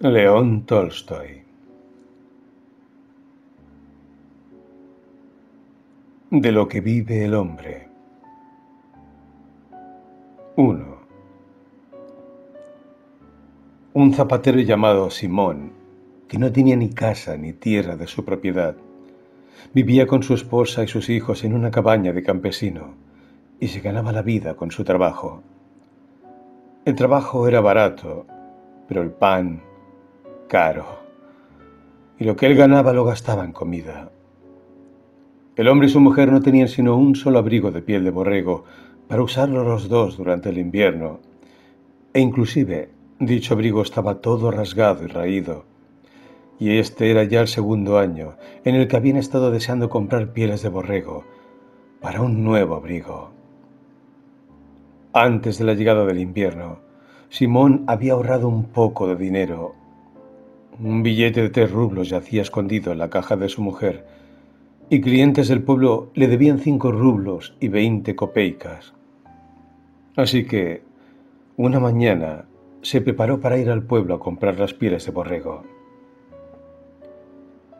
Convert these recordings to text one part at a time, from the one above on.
León Tolstoy De lo que vive el hombre 1. Un zapatero llamado Simón, que no tenía ni casa ni tierra de su propiedad, vivía con su esposa y sus hijos en una cabaña de campesino y se ganaba la vida con su trabajo. El trabajo era barato, pero el pan caro, y lo que él ganaba lo gastaba en comida. El hombre y su mujer no tenían sino un solo abrigo de piel de borrego para usarlo los dos durante el invierno, e inclusive dicho abrigo estaba todo rasgado y raído, y este era ya el segundo año en el que habían estado deseando comprar pieles de borrego para un nuevo abrigo. Antes de la llegada del invierno, Simón había ahorrado un poco de dinero un billete de tres rublos yacía escondido en la caja de su mujer, y clientes del pueblo le debían cinco rublos y veinte copeicas. Así que, una mañana, se preparó para ir al pueblo a comprar las pieles de borrego.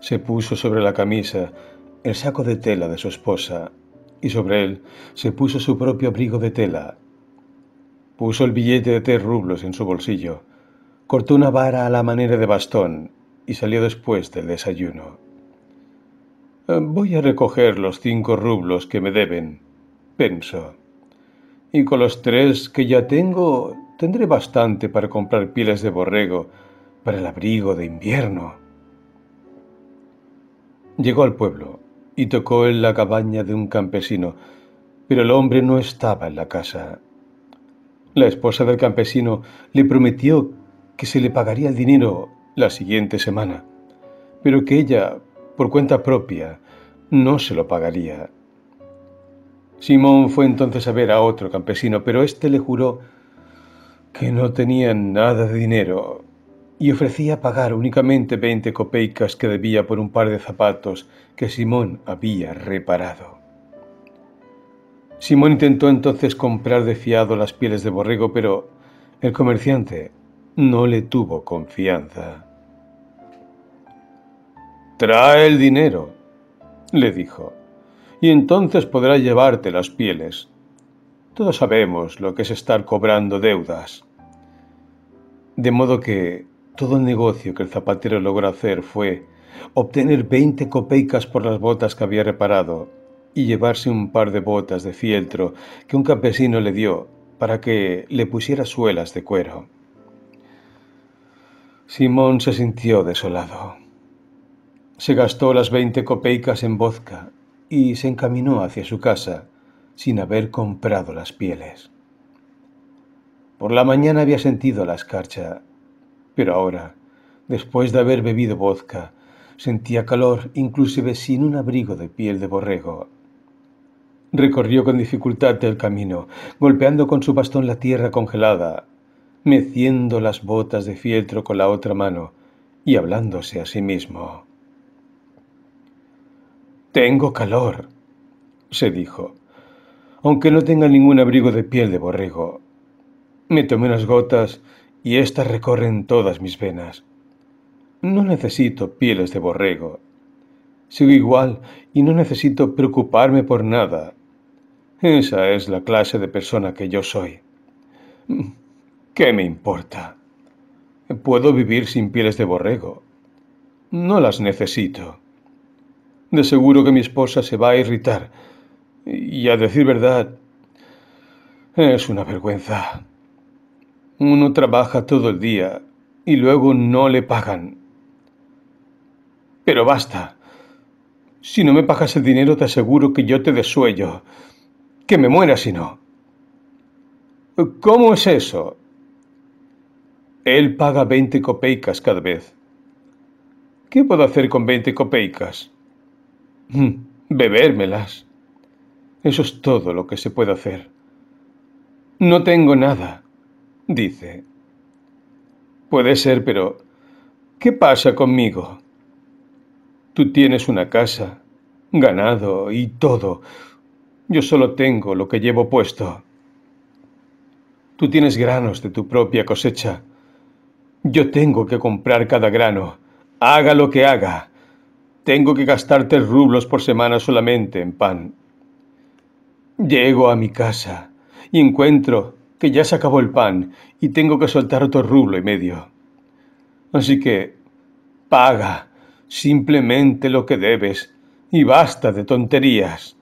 Se puso sobre la camisa el saco de tela de su esposa y sobre él se puso su propio abrigo de tela. Puso el billete de tres rublos en su bolsillo cortó una vara a la manera de bastón y salió después del desayuno. Eh, voy a recoger los cinco rublos que me deben, pensó. Y con los tres que ya tengo, tendré bastante para comprar pieles de borrego para el abrigo de invierno. Llegó al pueblo y tocó en la cabaña de un campesino, pero el hombre no estaba en la casa. La esposa del campesino le prometió que se le pagaría el dinero la siguiente semana, pero que ella, por cuenta propia, no se lo pagaría. Simón fue entonces a ver a otro campesino, pero éste le juró que no tenía nada de dinero y ofrecía pagar únicamente veinte copeicas que debía por un par de zapatos que Simón había reparado. Simón intentó entonces comprar de fiado las pieles de borrego, pero el comerciante no le tuvo confianza. Trae el dinero, le dijo, y entonces podrá llevarte las pieles. Todos sabemos lo que es estar cobrando deudas. De modo que todo el negocio que el zapatero logró hacer fue obtener veinte copeicas por las botas que había reparado y llevarse un par de botas de fieltro que un campesino le dio para que le pusiera suelas de cuero. Simón se sintió desolado. Se gastó las veinte copeicas en vodka y se encaminó hacia su casa sin haber comprado las pieles. Por la mañana había sentido la escarcha, pero ahora, después de haber bebido vodka, sentía calor inclusive sin un abrigo de piel de borrego. Recorrió con dificultad el camino, golpeando con su bastón la tierra congelada meciendo las botas de fieltro con la otra mano y hablándose a sí mismo. Tengo calor, se dijo, aunque no tenga ningún abrigo de piel de borrego. Me tomé unas gotas y éstas recorren todas mis venas. No necesito pieles de borrego. Sigo igual y no necesito preocuparme por nada. Esa es la clase de persona que yo soy. ¿Qué me importa? Puedo vivir sin pieles de borrego. No las necesito. De seguro que mi esposa se va a irritar. Y a decir verdad, es una vergüenza. Uno trabaja todo el día y luego no le pagan. Pero basta. Si no me pagas el dinero te aseguro que yo te desuello. Que me muera si no. ¿Cómo es eso? Él paga veinte copeicas cada vez. ¿Qué puedo hacer con veinte copeicas? Mm, bebérmelas. Eso es todo lo que se puede hacer. No tengo nada, dice. Puede ser, pero ¿qué pasa conmigo? Tú tienes una casa, ganado y todo. Yo solo tengo lo que llevo puesto. Tú tienes granos de tu propia cosecha Yo tengo que comprar cada grano, haga lo que haga. Tengo que gastar tres rublos por semana solamente en pan. Llego a mi casa y encuentro que ya se acabó el pan y tengo que soltar otro rublo y medio. Así que paga simplemente lo que debes y basta de tonterías.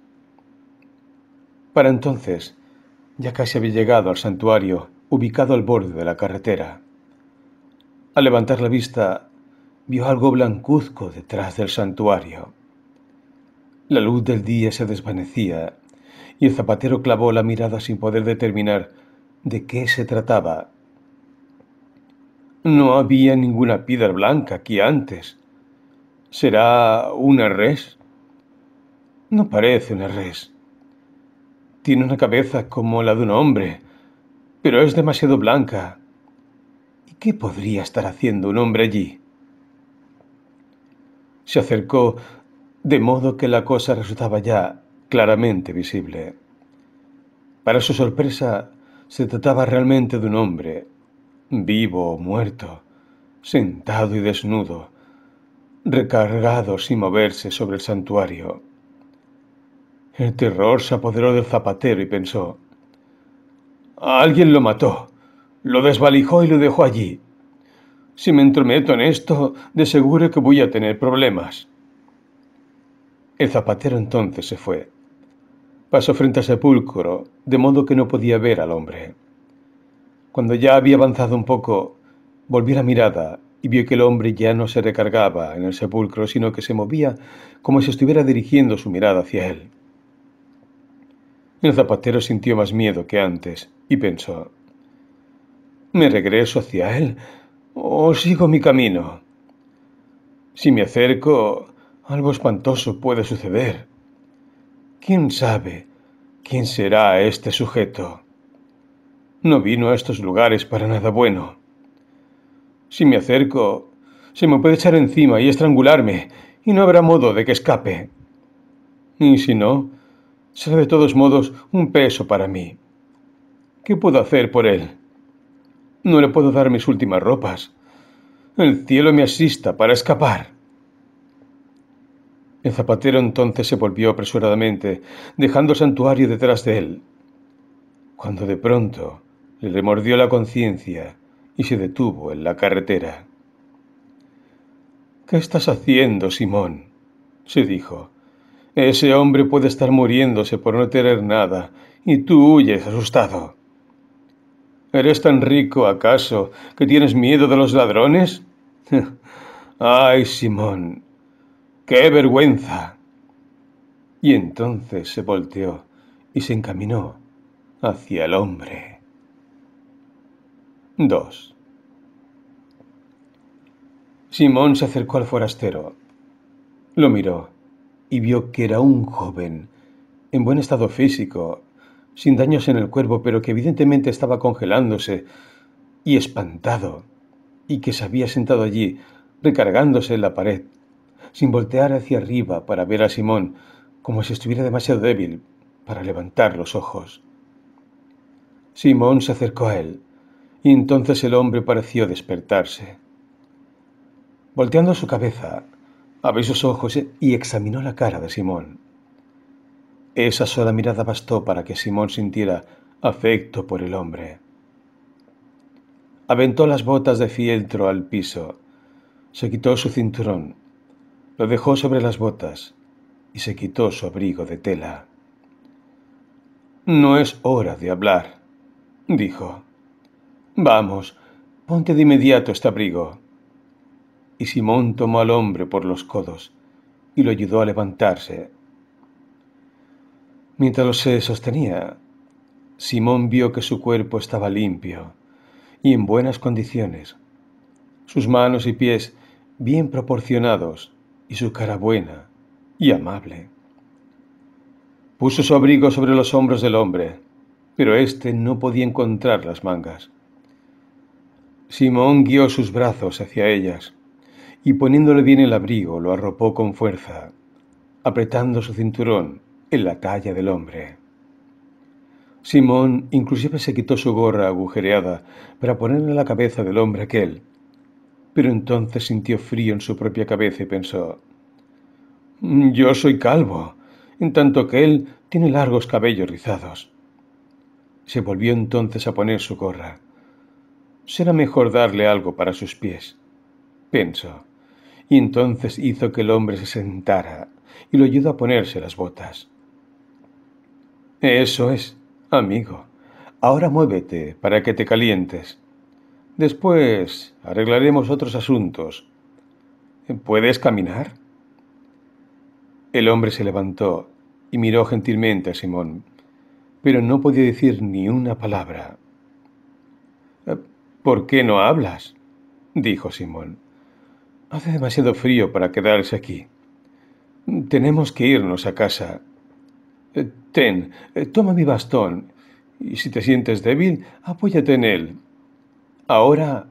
Para entonces ya casi había llegado al santuario ubicado al borde de la carretera. Al levantar la vista, vio algo blancuzco detrás del santuario. La luz del día se desvanecía y el zapatero clavó la mirada sin poder determinar de qué se trataba. No había ninguna piedra blanca aquí antes. ¿Será una res? No parece una res. Tiene una cabeza como la de un hombre, pero es demasiado blanca. ¿Y qué podría estar haciendo un hombre allí? Se acercó de modo que la cosa resultaba ya claramente visible. Para su sorpresa, se trataba realmente de un hombre, vivo o muerto, sentado y desnudo, recargado sin moverse sobre el santuario. El terror se apoderó del zapatero y pensó, alguien lo mató, lo desvalijó y lo dejó allí. Si me entrometo en esto, de seguro que voy a tener problemas. El zapatero entonces se fue. Pasó frente al sepulcro, de modo que no podía ver al hombre. Cuando ya había avanzado un poco, volvió la mirada y vio que el hombre ya no se recargaba en el sepulcro, sino que se movía como si estuviera dirigiendo su mirada hacia él. El zapatero sintió más miedo que antes y pensó, ¿me regreso hacia él o sigo mi camino? Si me acerco, algo espantoso puede suceder. ¿Quién sabe quién será este sujeto? No vino a estos lugares para nada bueno. Si me acerco, se me puede echar encima y estrangularme, y no habrá modo de que escape. Y si no, será de todos modos un peso para mí. ¿Qué puedo hacer por él? No le puedo dar mis últimas ropas. El cielo me asista para escapar. El zapatero entonces se volvió apresuradamente, dejando el santuario detrás de él, cuando de pronto le remordió la conciencia y se detuvo en la carretera. ¿Qué estás haciendo, Simón? se dijo. Ese hombre puede estar muriéndose por no tener nada, y tú huyes asustado. ¿Eres tan rico, acaso, que tienes miedo de los ladrones? Ay, Simón, ¡Qué vergüenza! Y entonces se volteó y se encaminó hacia el hombre. 2. Simón se acercó al forastero. Lo miró y vio que era un joven, en buen estado físico, sin daños en el cuerpo, pero que evidentemente estaba congelándose y espantado, y que se había sentado allí, recargándose en la pared, sin voltear hacia arriba para ver a Simón, como si estuviera demasiado débil para levantar los ojos. Simón se acercó a él, y entonces el hombre pareció despertarse. Volteando su cabeza, abrió sus ojos y examinó la cara de Simón. Esa sola mirada bastó para que Simón sintiera afecto por el hombre. Aventó las botas de fieltro al piso, se quitó su cinturón lo dejó sobre las botas y se quitó su abrigo de tela. No es hora de hablar, dijo. Vamos, ponte de inmediato este abrigo. Y Simón tomó al hombre por los codos y lo ayudó a levantarse. Mientras se sostenía, Simón vio que su cuerpo estaba limpio y en buenas condiciones, sus manos y pies bien proporcionados y su cara buena y amable. Puso su abrigo sobre los hombros del hombre, pero éste no podía encontrar las mangas. Simón guió sus brazos hacia ellas y poniéndole bien el abrigo lo arropó con fuerza, apretando su cinturón en la talla del hombre. Simón inclusive se quitó su gorra agujereada para ponerle la cabeza del hombre aquel pero entonces sintió frío en su propia cabeza y pensó, yo soy calvo, en tanto que él tiene largos cabellos rizados. Se volvió entonces a poner su gorra. Será mejor darle algo para sus pies, pensó, y entonces hizo que el hombre se sentara y lo ayudó a ponerse las botas. Eso es, amigo. Ahora muévete para que te calientes. Después arreglaremos otros asuntos. ¿Puedes caminar? El hombre se levantó y miró gentilmente a Simón, pero no podía decir ni una palabra. ¿Por qué no hablas? dijo Simón. Hace demasiado frío para quedarse aquí. Tenemos que irnos a casa. Ten, toma mi bastón, y si te sientes débil, apóyate en él. Ahora,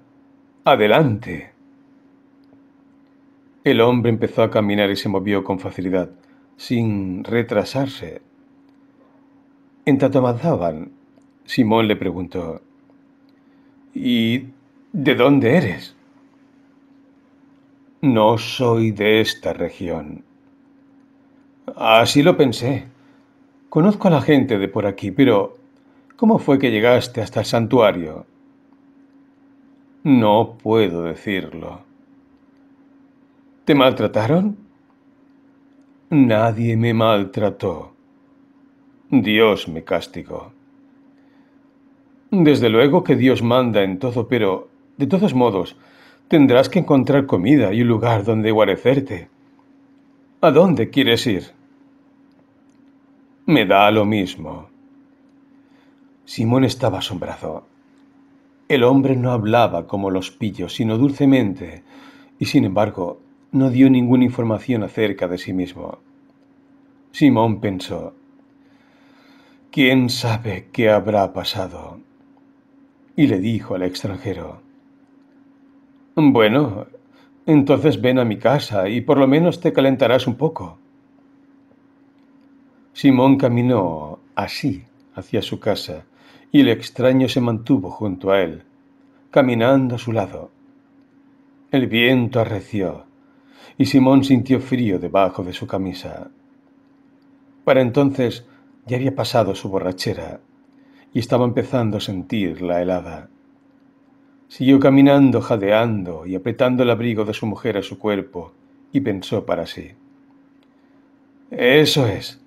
adelante. El hombre empezó a caminar y se movió con facilidad, sin retrasarse. En tanto avanzaban, Simón le preguntó, ¿Y de dónde eres? No soy de esta región. Así lo pensé. Conozco a la gente de por aquí, pero ¿cómo fue que llegaste hasta el santuario? No puedo decirlo. ¿Te maltrataron? Nadie me maltrató. Dios me castigó. Desde luego que Dios manda en todo, pero, de todos modos, tendrás que encontrar comida y un lugar donde guarecerte. ¿A dónde quieres ir? Me da lo mismo. Simón estaba asombrado. El hombre no hablaba como los pillos, sino dulcemente, y sin embargo no dio ninguna información acerca de sí mismo. Simón pensó, ¿quién sabe qué habrá pasado? Y le dijo al extranjero, Bueno, entonces ven a mi casa y por lo menos te calentarás un poco. Simón caminó así hacia su casa y el extraño se mantuvo junto a él, caminando a su lado. El viento arreció y Simón sintió frío debajo de su camisa. Para entonces ya había pasado su borrachera y estaba empezando a sentir la helada. Siguió caminando, jadeando y apretando el abrigo de su mujer a su cuerpo, y pensó para sí. Eso es,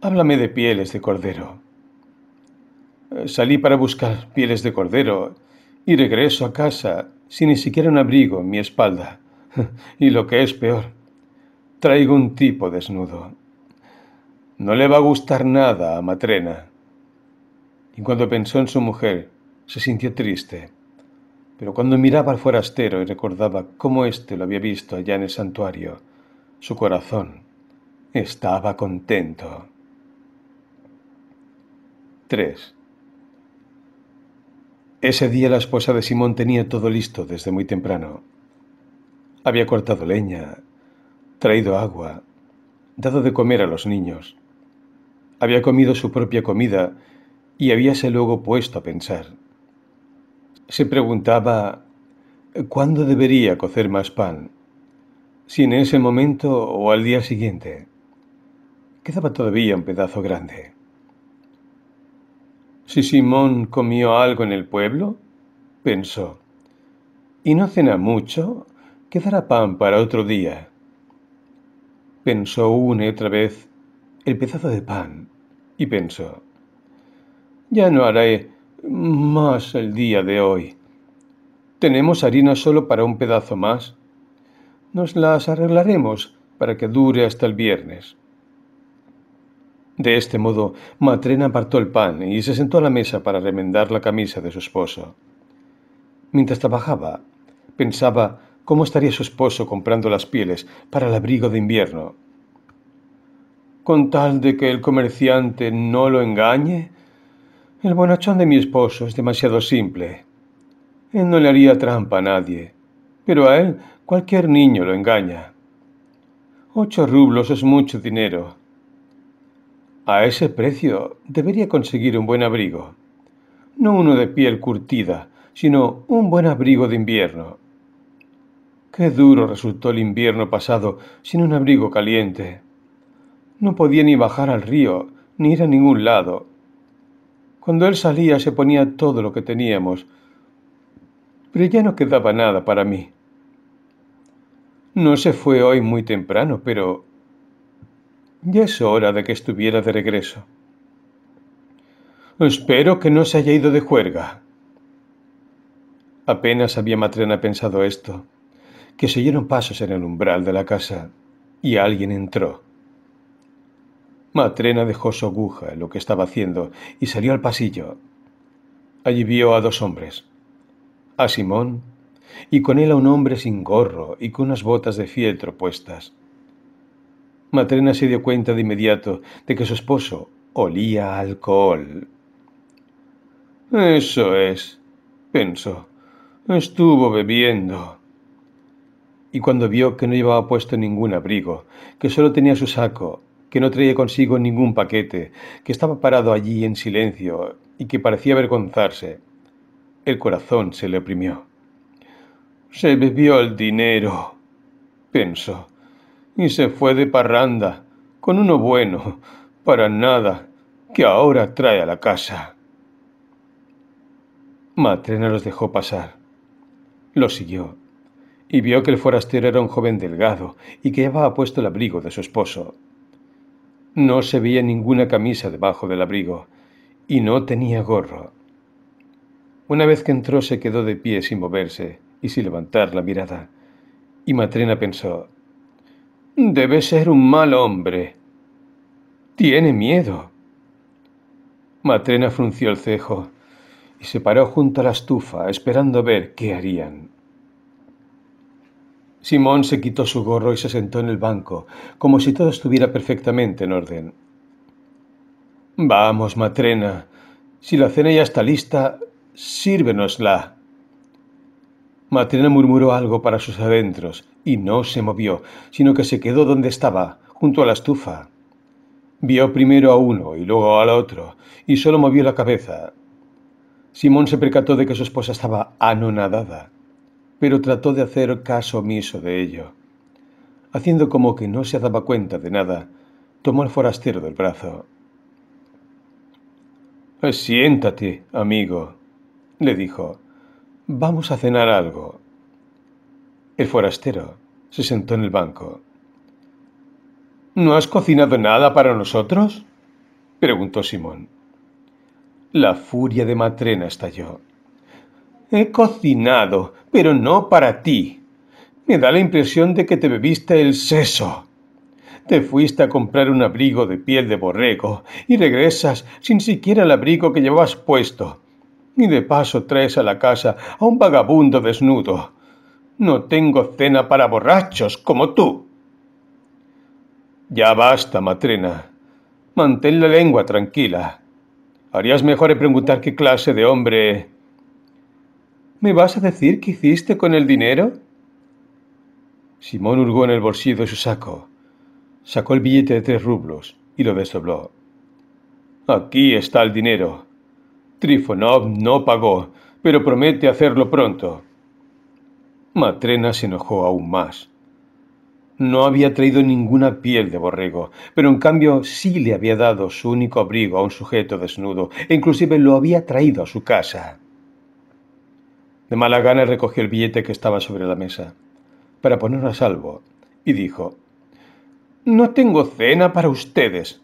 Háblame de pieles de cordero. Eh, salí para buscar pieles de cordero y regreso a casa sin ni siquiera un abrigo en mi espalda. Y lo que es peor, traigo un tipo desnudo. No le va a gustar nada a Matrena. Y cuando pensó en su mujer, se sintió triste. Pero cuando miraba al forastero y recordaba cómo éste lo había visto allá en el santuario, su corazón estaba contento. 3. Ese día la esposa de Simón tenía todo listo desde muy temprano. Había cortado leña, traído agua, dado de comer a los niños. Había comido su propia comida y habíase luego puesto a pensar. Se preguntaba cuándo debería cocer más pan, si en ese momento o al día siguiente. Quedaba todavía un pedazo grande. Si Simón comió algo en el pueblo, pensó, y no cena mucho, quedará pan para otro día. Pensó una y otra vez el pedazo de pan y pensó, ya no haré más el día de hoy. Tenemos harina solo para un pedazo más. Nos las arreglaremos para que dure hasta el viernes. De este modo, Matrena apartó el pan y se sentó a la mesa para remendar la camisa de su esposo. Mientras trabajaba, pensaba cómo estaría su esposo comprando las pieles para el abrigo de invierno. Con tal de que el comerciante no lo engañe, el bonachón de mi esposo es demasiado simple. Él no le haría trampa a nadie, pero a él cualquier niño lo engaña. Ocho rublos es mucho dinero a ese precio debería conseguir un buen abrigo. No uno de piel curtida, sino un buen abrigo de invierno. Qué duro resultó el invierno pasado sin un abrigo caliente. No podía ni bajar al río, ni ir a ningún lado. Cuando él salía se ponía todo lo que teníamos, pero ya no quedaba nada para mí. No se fue hoy muy temprano, pero ya es hora de que estuviera de regreso. Espero que no se haya ido de juerga. Apenas había Matrena pensado esto, que se oyeron pasos en el umbral de la casa y alguien entró. Matrena dejó su aguja en lo que estaba haciendo y salió al pasillo. Allí vio a dos hombres, a Simón y con él a un hombre sin gorro y con unas botas de fieltro puestas. Matrena se dio cuenta de inmediato de que su esposo olía alcohol. Eso es, pensó. Estuvo bebiendo. Y cuando vio que no llevaba puesto ningún abrigo, que solo tenía su saco, que no traía consigo ningún paquete, que estaba parado allí en silencio y que parecía avergonzarse, el corazón se le oprimió. Se bebió el dinero, pensó, y se fue de parranda, con uno bueno, para nada, que ahora trae a la casa. Matrena los dejó pasar. Lo siguió, y vio que el forastero era un joven delgado y que llevaba puesto el abrigo de su esposo. No se veía ninguna camisa debajo del abrigo, y no tenía gorro. Una vez que entró se quedó de pie sin moverse y sin levantar la mirada, y Matrena pensó, Debe ser un mal hombre. Tiene miedo. Matrena frunció el cejo y se paró junto a la estufa esperando ver qué harían. Simón se quitó su gorro y se sentó en el banco, como si todo estuviera perfectamente en orden. Vamos, Matrena, si la cena ya está lista, sírvenosla. Matrena murmuró algo para sus adentros y no se movió, sino que se quedó donde estaba, junto a la estufa. Vio primero a uno y luego al otro, y solo movió la cabeza. Simón se percató de que su esposa estaba anonadada, pero trató de hacer caso omiso de ello. Haciendo como que no se daba cuenta de nada, tomó al forastero del brazo. Siéntate, amigo, le dijo. Vamos a cenar algo. El forastero se sentó en el banco. ¿No has cocinado nada para nosotros? preguntó Simón. La furia de Matrena estalló. He cocinado, pero no para ti. Me da la impresión de que te bebiste el seso. Te fuiste a comprar un abrigo de piel de borrego y regresas sin siquiera el abrigo que llevabas puesto y de paso traes a la casa a un vagabundo desnudo. No tengo cena para borrachos como tú. Ya basta, Matrena. Mantén la lengua tranquila. Harías mejor en preguntar qué clase de hombre. ¿Me vas a decir qué hiciste con el dinero? Simón hurgó en el bolsillo de su saco. Sacó el billete de tres rublos y lo desdobló. Aquí está el dinero. Trifonov no pagó, pero promete hacerlo pronto. Matrena se enojó aún más. No había traído ninguna piel de borrego, pero en cambio sí le había dado su único abrigo a un sujeto desnudo, e inclusive lo había traído a su casa. De mala gana recogió el billete que estaba sobre la mesa, para ponerlo a salvo, y dijo No tengo cena para ustedes.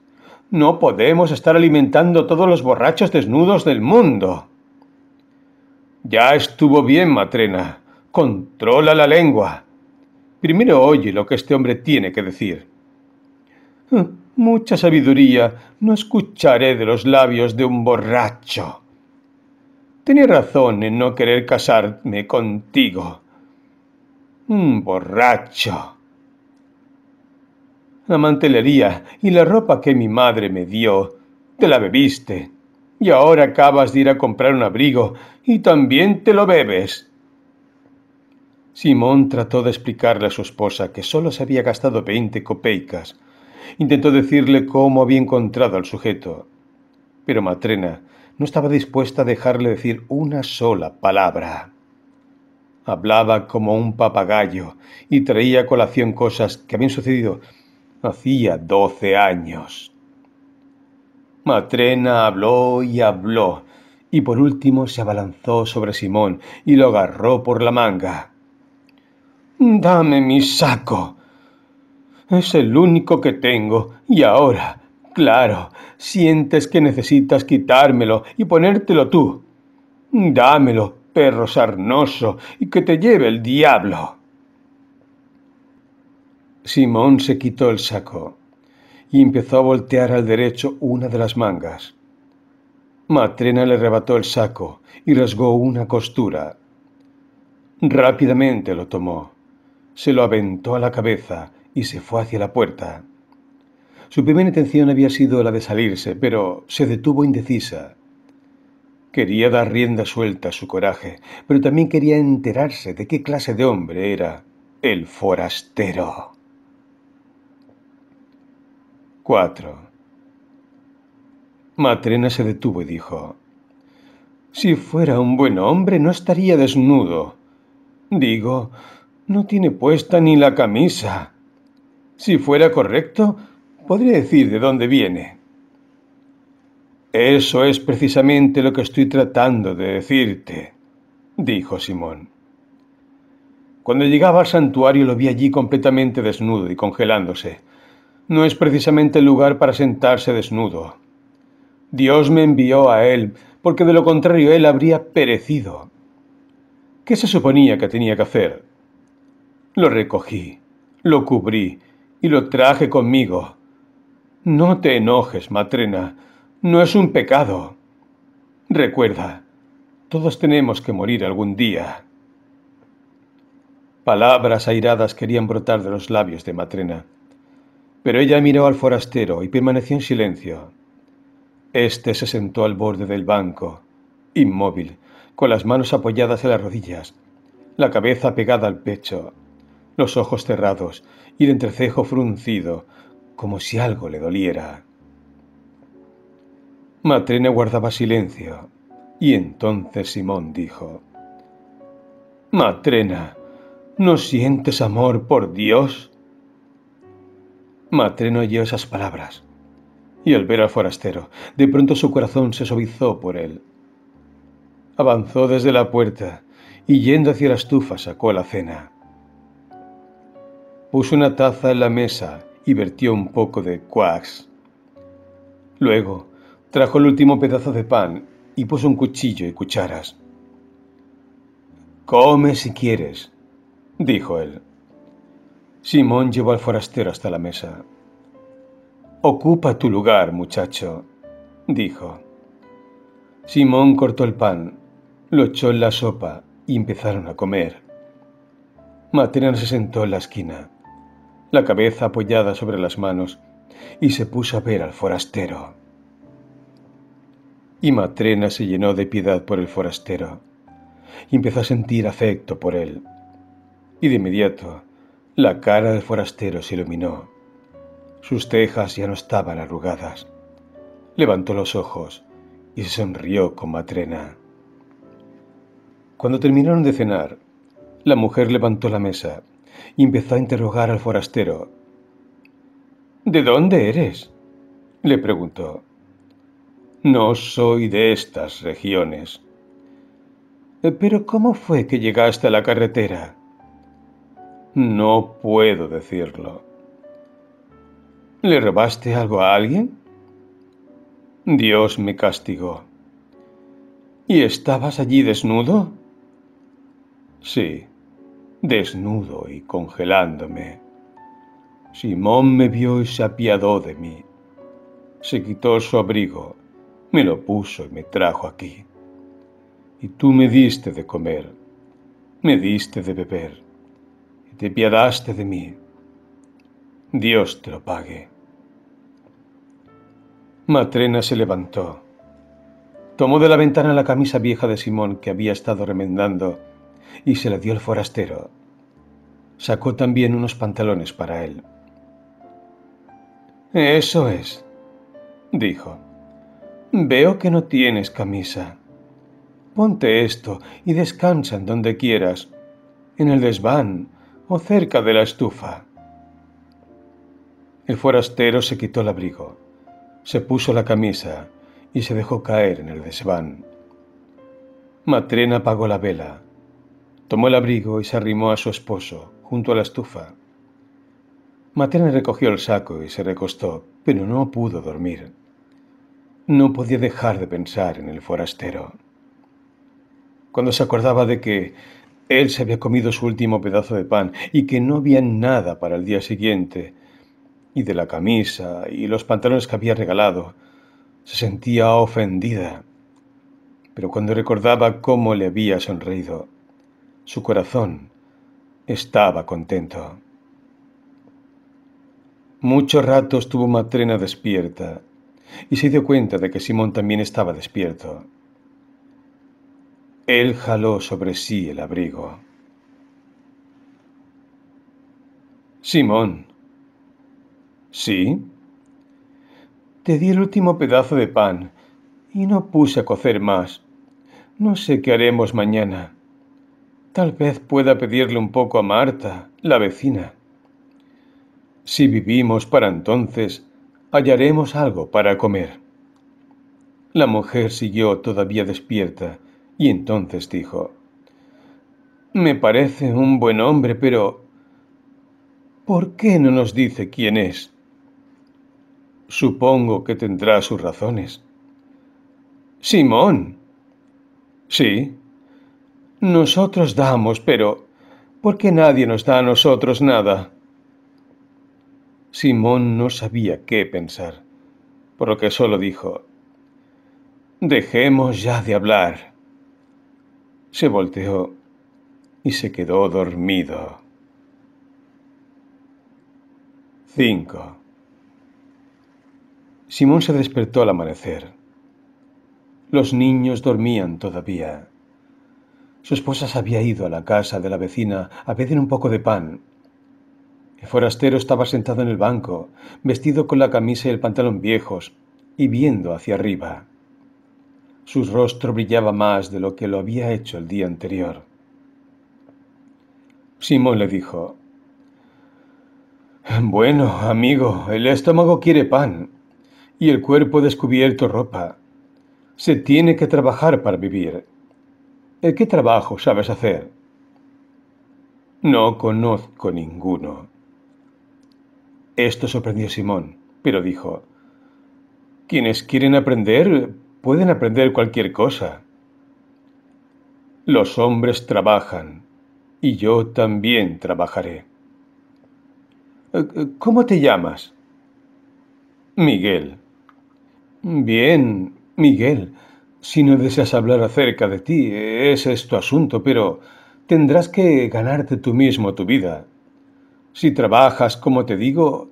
No podemos estar alimentando todos los borrachos desnudos del mundo. Ya estuvo bien, Matrena. Controla la lengua. Primero oye lo que este hombre tiene que decir. Mucha sabiduría no escucharé de los labios de un borracho. Tenía razón en no querer casarme contigo. Un borracho la mantelería y la ropa que mi madre me dio. Te la bebiste. Y ahora acabas de ir a comprar un abrigo y también te lo bebes. Simón trató de explicarle a su esposa que solo se había gastado veinte copeicas. Intentó decirle cómo había encontrado al sujeto. Pero Matrena no estaba dispuesta a dejarle decir una sola palabra. Hablaba como un papagayo y traía a colación cosas que habían sucedido hacía doce años. Matrena habló y habló, y por último se abalanzó sobre Simón y lo agarró por la manga. Dame mi saco. Es el único que tengo, y ahora, claro, sientes que necesitas quitármelo y ponértelo tú. Dámelo, perro sarnoso, y que te lleve el diablo. Simón se quitó el saco y empezó a voltear al derecho una de las mangas. Matrena le arrebató el saco y rasgó una costura. Rápidamente lo tomó, se lo aventó a la cabeza y se fue hacia la puerta. Su primera intención había sido la de salirse, pero se detuvo indecisa. Quería dar rienda suelta a su coraje, pero también quería enterarse de qué clase de hombre era el forastero. 4. Matrena se detuvo y dijo, Si fuera un buen hombre no estaría desnudo. Digo, no tiene puesta ni la camisa. Si fuera correcto, podría decir de dónde viene. Eso es precisamente lo que estoy tratando de decirte, dijo Simón. Cuando llegaba al santuario lo vi allí completamente desnudo y congelándose. No es precisamente el lugar para sentarse desnudo. Dios me envió a él, porque de lo contrario él habría perecido. ¿Qué se suponía que tenía que hacer? Lo recogí, lo cubrí y lo traje conmigo. No te enojes, Matrena, no es un pecado. Recuerda, todos tenemos que morir algún día. Palabras airadas querían brotar de los labios de Matrena, pero ella miró al forastero y permaneció en silencio. Este se sentó al borde del banco, inmóvil, con las manos apoyadas en las rodillas, la cabeza pegada al pecho, los ojos cerrados y el entrecejo fruncido, como si algo le doliera. Matrena guardaba silencio, y entonces Simón dijo, Matrena, ¿no sientes amor por Dios? Matrena oyó esas palabras, y al ver al forastero, de pronto su corazón se suavizó por él. Avanzó desde la puerta, y yendo hacia la estufa sacó la cena. Puso una taza en la mesa y vertió un poco de quax. Luego, Trajo el último pedazo de pan y puso un cuchillo y cucharas. Come si quieres, dijo él. Simón llevó al forastero hasta la mesa. Ocupa tu lugar, muchacho, dijo. Simón cortó el pan, lo echó en la sopa y empezaron a comer. Matrena se sentó en la esquina, la cabeza apoyada sobre las manos, y se puso a ver al forastero y Matrena se llenó de piedad por el forastero y empezó a sentir afecto por él. Y de inmediato la cara del forastero se iluminó. Sus cejas ya no estaban arrugadas. Levantó los ojos y sonrió con Matrena. Cuando terminaron de cenar, la mujer levantó la mesa y empezó a interrogar al forastero. ¿De dónde eres? le preguntó. No soy de estas regiones. Pero ¿cómo fue que llegaste a la carretera? No puedo decirlo. ¿Le robaste algo a alguien? Dios me castigó. ¿Y estabas allí desnudo? Sí, desnudo y congelándome. Simón me vio y se apiadó de mí. Se quitó su abrigo me lo puso y me trajo aquí. Y tú me diste de comer, me diste de beber, te piadaste de mí. Dios te lo pague. Matrena se levantó, tomó de la ventana la camisa vieja de Simón que había estado remendando y se la dio al forastero. Sacó también unos pantalones para él. Eso es, dijo. Veo que no tienes camisa. Ponte esto y descansa en donde quieras. en el desván o cerca de la estufa. El forastero se quitó el abrigo, se puso la camisa y se dejó caer en el desván. Matrena apagó la vela, tomó el abrigo y se arrimó a su esposo junto a la estufa. Matrena recogió el saco y se recostó, pero no pudo dormir. No podía dejar de pensar en el forastero. Cuando se acordaba de que él se había comido su último pedazo de pan y que no había nada para el día siguiente, y de la camisa y los pantalones que había regalado, se sentía ofendida. Pero cuando recordaba cómo le había sonreído, su corazón estaba contento. Mucho rato estuvo Matrena despierta y se dio cuenta de que Simón también estaba despierto. Él jaló sobre sí el abrigo. Simón. ¿Sí? Te di el último pedazo de pan y no puse a cocer más. No sé qué haremos mañana. Tal vez pueda pedirle un poco a Marta, la vecina. Si vivimos para entonces, hallaremos algo para comer. La mujer siguió todavía despierta y entonces dijo, Me parece un buen hombre, pero ¿por qué no nos dice quién es? Supongo que tendrá sus razones. Simón. Sí. Nosotros damos, pero ¿por qué nadie nos da a nosotros nada? Simón no sabía qué pensar, por lo que solo dijo, Dejemos ya de hablar se volteó y se quedó dormido. 5. Simón se despertó al amanecer. Los niños dormían todavía. Su esposa se había ido a la casa de la vecina a pedir un poco de pan. El forastero estaba sentado en el banco, vestido con la camisa y el pantalón viejos, y viendo hacia arriba. Su rostro brillaba más de lo que lo había hecho el día anterior. Simón le dijo, Bueno, amigo, el estómago quiere pan y el cuerpo descubierto ropa. Se tiene que trabajar para vivir. ¿Qué trabajo sabes hacer? No conozco ninguno. Esto sorprendió a Simón, pero dijo, Quienes quieren aprender pueden aprender cualquier cosa. Los hombres trabajan y yo también trabajaré. Eh, eh, ¿Cómo te llamas? Miguel. Bien, Miguel, si no deseas hablar acerca de ti, ese es tu asunto, pero tendrás que ganarte tú mismo tu vida. Si trabajas como te digo,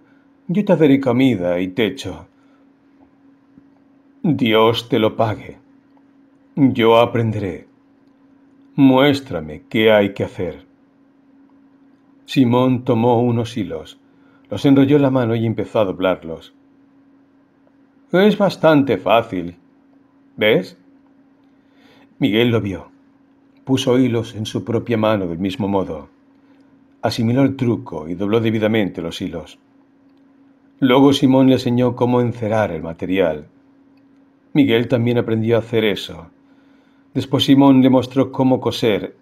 yo te daré comida y techo. Dios te lo pague. Yo aprenderé. Muéstrame qué hay que hacer. Simón tomó unos hilos, los enrolló en la mano y empezó a doblarlos. Es bastante fácil. ¿Ves? Miguel lo vio. Puso hilos en su propia mano del mismo modo. Asimiló el truco y dobló debidamente los hilos. Luego Simón le enseñó cómo encerar el material Miguel también aprendió a hacer eso. Después Simón le mostró cómo coser,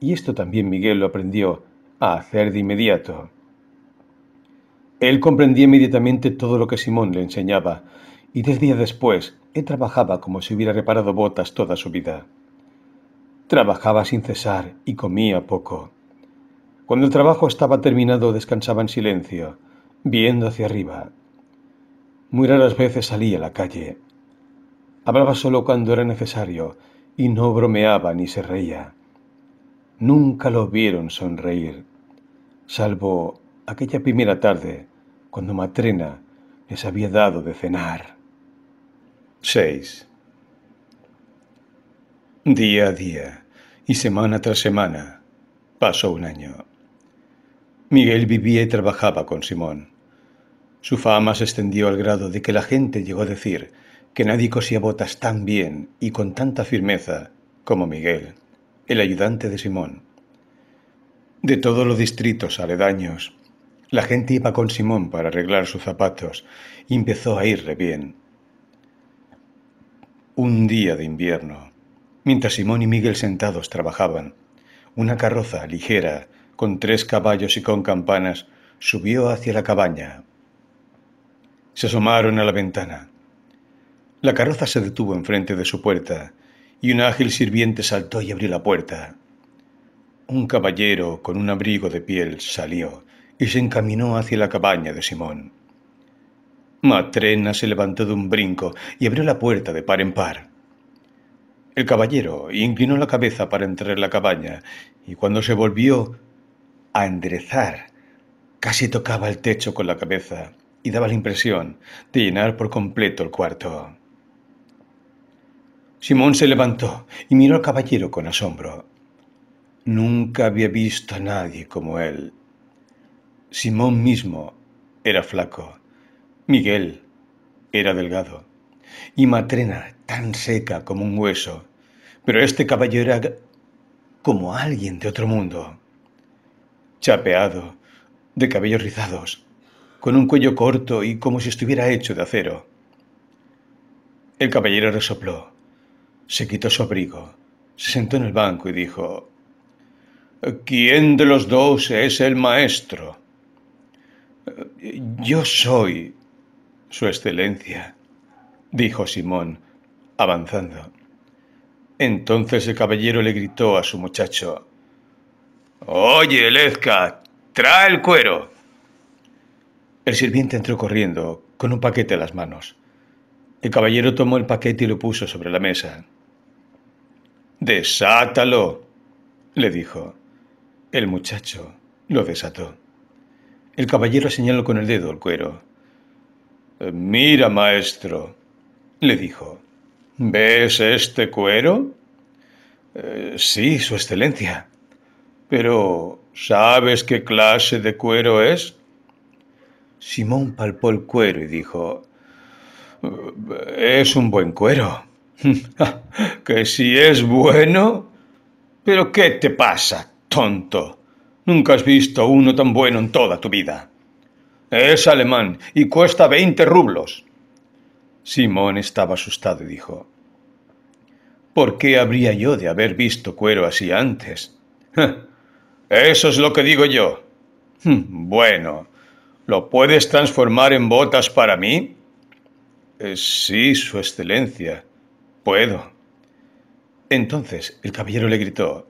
y esto también Miguel lo aprendió a hacer de inmediato. Él comprendía inmediatamente todo lo que Simón le enseñaba, y diez días después él trabajaba como si hubiera reparado botas toda su vida. Trabajaba sin cesar y comía poco. Cuando el trabajo estaba terminado descansaba en silencio, viendo hacia arriba. Muy raras veces salía a la calle, Hablaba solo cuando era necesario y no bromeaba ni se reía. Nunca lo vieron sonreír, salvo aquella primera tarde cuando Matrena les había dado de cenar. 6. Día a día y semana tras semana pasó un año. Miguel vivía y trabajaba con Simón. Su fama se extendió al grado de que la gente llegó a decir que nadie cosía botas tan bien y con tanta firmeza como Miguel, el ayudante de Simón. De todos los distritos aledaños, la gente iba con Simón para arreglar sus zapatos y empezó a irle bien. Un día de invierno, mientras Simón y Miguel sentados trabajaban, una carroza ligera, con tres caballos y con campanas, subió hacia la cabaña. Se asomaron a la ventana. La carroza se detuvo enfrente de su puerta y un ágil sirviente saltó y abrió la puerta. Un caballero con un abrigo de piel salió y se encaminó hacia la cabaña de Simón. Matrena se levantó de un brinco y abrió la puerta de par en par. El caballero inclinó la cabeza para entrar en la cabaña y cuando se volvió a enderezar, casi tocaba el techo con la cabeza y daba la impresión de llenar por completo el cuarto. Simón se levantó y miró al caballero con asombro. Nunca había visto a nadie como él. Simón mismo era flaco, Miguel era delgado y Matrena tan seca como un hueso, pero este caballero era como alguien de otro mundo, chapeado, de cabellos rizados, con un cuello corto y como si estuviera hecho de acero. El caballero resopló, se quitó su abrigo, se sentó en el banco y dijo ¿Quién de los dos es el maestro? Yo soy, Su Excelencia, dijo Simón, avanzando. Entonces el caballero le gritó a su muchacho Oye, Lezca, trae el cuero. El sirviente entró corriendo, con un paquete en las manos. El caballero tomó el paquete y lo puso sobre la mesa. Desátalo, le dijo. El muchacho lo desató. El caballero señaló con el dedo el cuero. Mira, maestro, le dijo. ¿Ves este cuero? Eh, sí, Su Excelencia. Pero, ¿sabes qué clase de cuero es? Simón palpó el cuero y dijo, Es un buen cuero. ¿Que si es bueno? ¿Pero qué te pasa, tonto. Nunca has visto uno tan bueno en toda tu vida. Es alemán y cuesta veinte rublos. Simón estaba asustado y dijo, ¿Por qué habría yo de haber visto cuero así antes? Eso es lo que digo yo. Bueno, ¿lo puedes transformar en botas para mí? Eh, sí, Su Excelencia, puedo. Entonces el caballero le gritó,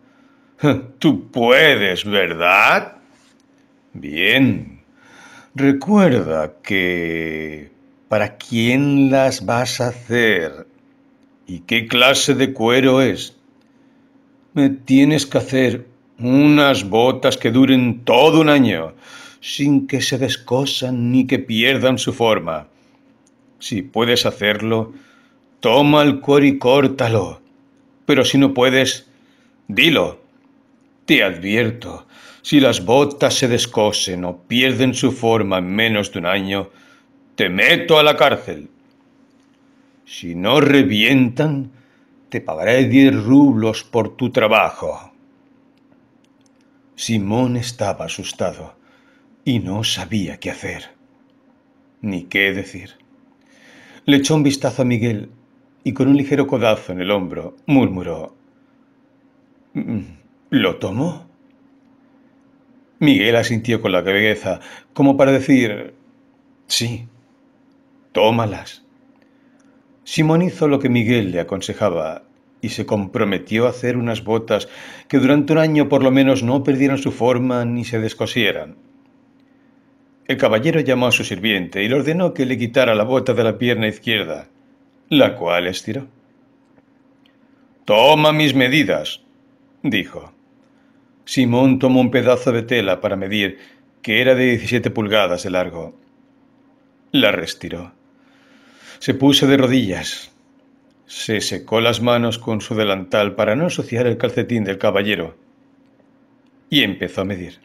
Tú puedes, ¿verdad? Bien. Recuerda que... ¿Para quién las vas a hacer? ¿Y qué clase de cuero es? Me tienes que hacer unas botas que duren todo un año, sin que se descosan ni que pierdan su forma. Si puedes hacerlo, toma el cuero y córtalo. Pero si no puedes, dilo te advierto, si las botas se descosen o pierden su forma en menos de un año, te meto a la cárcel. Si no revientan, te pagaré diez rublos por tu trabajo. Simón estaba asustado y no sabía qué hacer, ni qué decir. Le echó un vistazo a Miguel y con un ligero codazo en el hombro murmuró mm, ¿Lo tomó? Miguel asintió con la cabeza, como para decir, sí, tómalas. Simón hizo lo que Miguel le aconsejaba y se comprometió a hacer unas botas que durante un año por lo menos no perdieran su forma ni se descosieran. El caballero llamó a su sirviente y le ordenó que le quitara la bota de la pierna izquierda, la cual estiró. Toma mis medidas, dijo. Simón tomó un pedazo de tela para medir, que era de 17 pulgadas de largo. La restiró. Se puso de rodillas. Se secó las manos con su delantal para no ensuciar el calcetín del caballero. Y empezó a medir.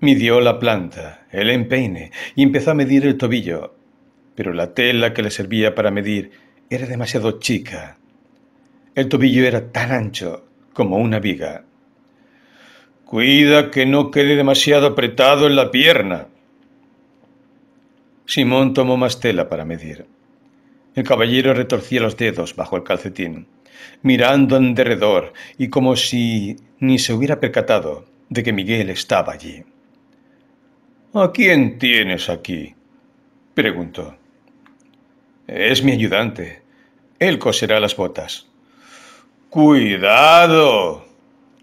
Midió la planta, el empeine, y empezó a medir el tobillo. Pero la tela que le servía para medir era demasiado chica. El tobillo era tan ancho como una viga. Cuida que no quede demasiado apretado en la pierna. Simón tomó más tela para medir. El caballero retorcía los dedos bajo el calcetín, mirando en derredor y como si ni se hubiera percatado de que Miguel estaba allí. ¿A quién tienes aquí? preguntó. Es mi ayudante. Él coserá las botas. Cuidado,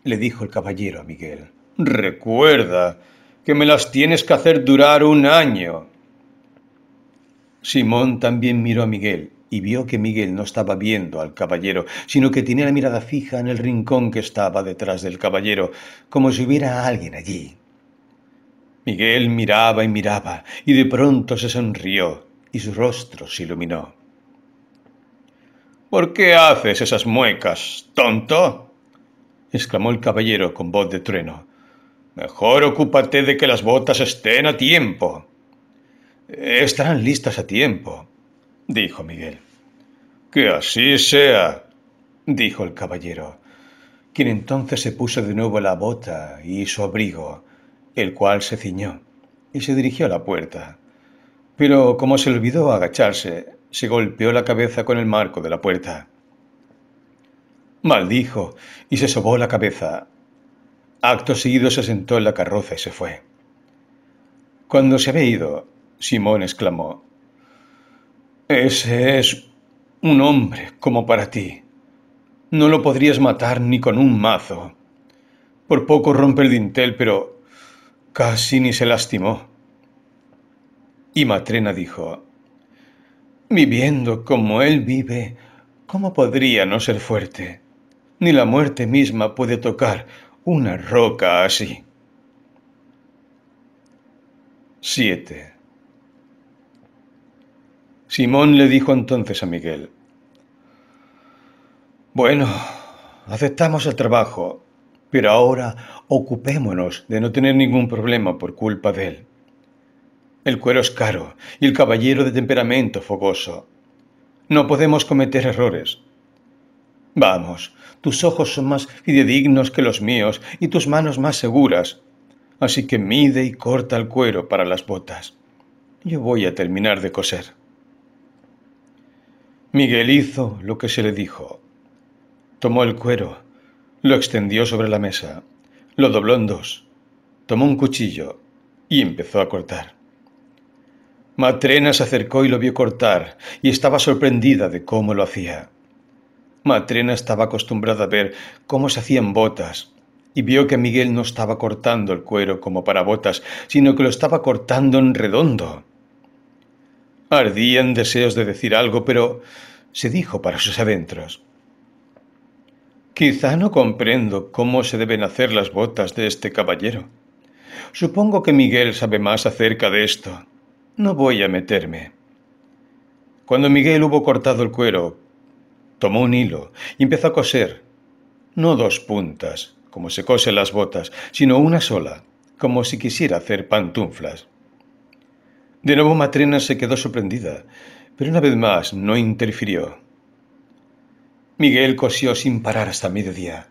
le dijo el caballero a Miguel. Recuerda que me las tienes que hacer durar un año. Simón también miró a Miguel y vio que Miguel no estaba viendo al caballero, sino que tenía la mirada fija en el rincón que estaba detrás del caballero, como si hubiera alguien allí. Miguel miraba y miraba, y de pronto se sonrió, y su rostro se iluminó. ¿Por qué haces esas muecas, tonto? exclamó el caballero con voz de trueno. Mejor ocúpate de que las botas estén a tiempo. Estarán listas a tiempo, dijo Miguel. Que así sea, dijo el caballero, quien entonces se puso de nuevo la bota y su abrigo, el cual se ciñó, y se dirigió a la puerta. Pero como se olvidó agacharse, se golpeó la cabeza con el marco de la puerta. Maldijo y se sobó la cabeza. Acto seguido se sentó en la carroza y se fue. Cuando se había ido, Simón exclamó, Ese es un hombre como para ti. No lo podrías matar ni con un mazo. Por poco rompe el dintel, pero casi ni se lastimó. Y Matrena dijo, Viviendo como él vive, ¿cómo podría no ser fuerte? Ni la muerte misma puede tocar una roca así. 7. Simón le dijo entonces a Miguel, Bueno, aceptamos el trabajo, pero ahora ocupémonos de no tener ningún problema por culpa de él. El cuero es caro y el caballero de temperamento fogoso. No podemos cometer errores. Vamos, tus ojos son más fidedignos que los míos y tus manos más seguras. Así que mide y corta el cuero para las botas. Yo voy a terminar de coser. Miguel hizo lo que se le dijo. Tomó el cuero, lo extendió sobre la mesa, lo dobló en dos, tomó un cuchillo y empezó a cortar. Matrena se acercó y lo vio cortar, y estaba sorprendida de cómo lo hacía. Matrena estaba acostumbrada a ver cómo se hacían botas, y vio que Miguel no estaba cortando el cuero como para botas, sino que lo estaba cortando en redondo. Ardía en deseos de decir algo, pero se dijo para sus adentros. Quizá no comprendo cómo se deben hacer las botas de este caballero. Supongo que Miguel sabe más acerca de esto. No voy a meterme. Cuando Miguel hubo cortado el cuero, tomó un hilo y empezó a coser, no dos puntas, como se cosen las botas, sino una sola, como si quisiera hacer pantuflas. De nuevo Matrena se quedó sorprendida, pero una vez más no interfirió. Miguel cosió sin parar hasta mediodía.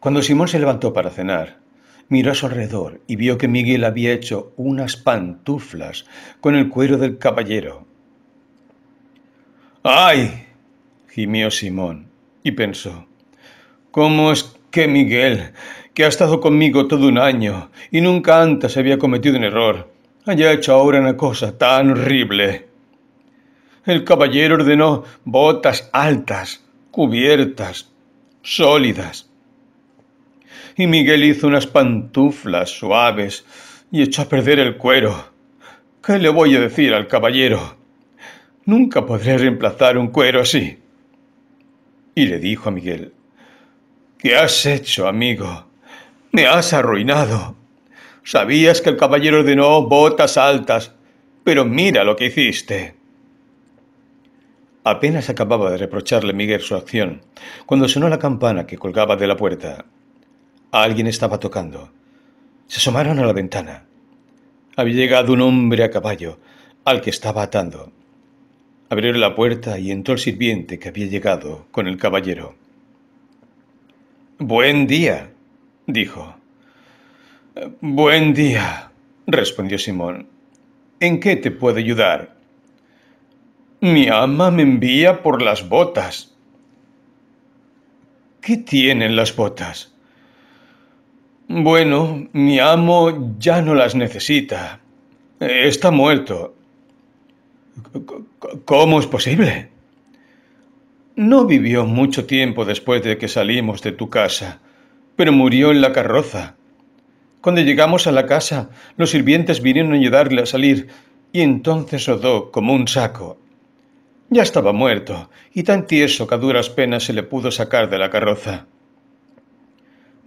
Cuando Simón se levantó para cenar, miró a su alrededor y vio que Miguel había hecho unas pantuflas con el cuero del caballero. ¡Ay! gimió Simón y pensó, ¿cómo es que Miguel, que ha estado conmigo todo un año y nunca antes había cometido un error, haya hecho ahora una cosa tan horrible? El caballero ordenó botas altas, cubiertas, sólidas, y Miguel hizo unas pantuflas suaves y echó a perder el cuero. ¿Qué le voy a decir al caballero? Nunca podré reemplazar un cuero así. Y le dijo a Miguel, ¿Qué has hecho, amigo? Me has arruinado. Sabías que el caballero ordenó botas altas, pero mira lo que hiciste. Apenas acababa de reprocharle Miguel su acción, cuando sonó la campana que colgaba de la puerta. Alguien estaba tocando. Se asomaron a la ventana. Había llegado un hombre a caballo, al que estaba atando. Abrieron la puerta y entró el sirviente que había llegado con el caballero. Buen día, dijo. Buen día, respondió Simón. ¿En qué te puedo ayudar? Mi ama me envía por las botas. ¿Qué tienen las botas? Bueno, mi amo ya no las necesita. Está muerto. ¿Cómo es posible? No vivió mucho tiempo después de que salimos de tu casa, pero murió en la carroza. Cuando llegamos a la casa, los sirvientes vinieron a ayudarle a salir, y entonces rodó como un saco. Ya estaba muerto, y tan tieso que a duras penas se le pudo sacar de la carroza.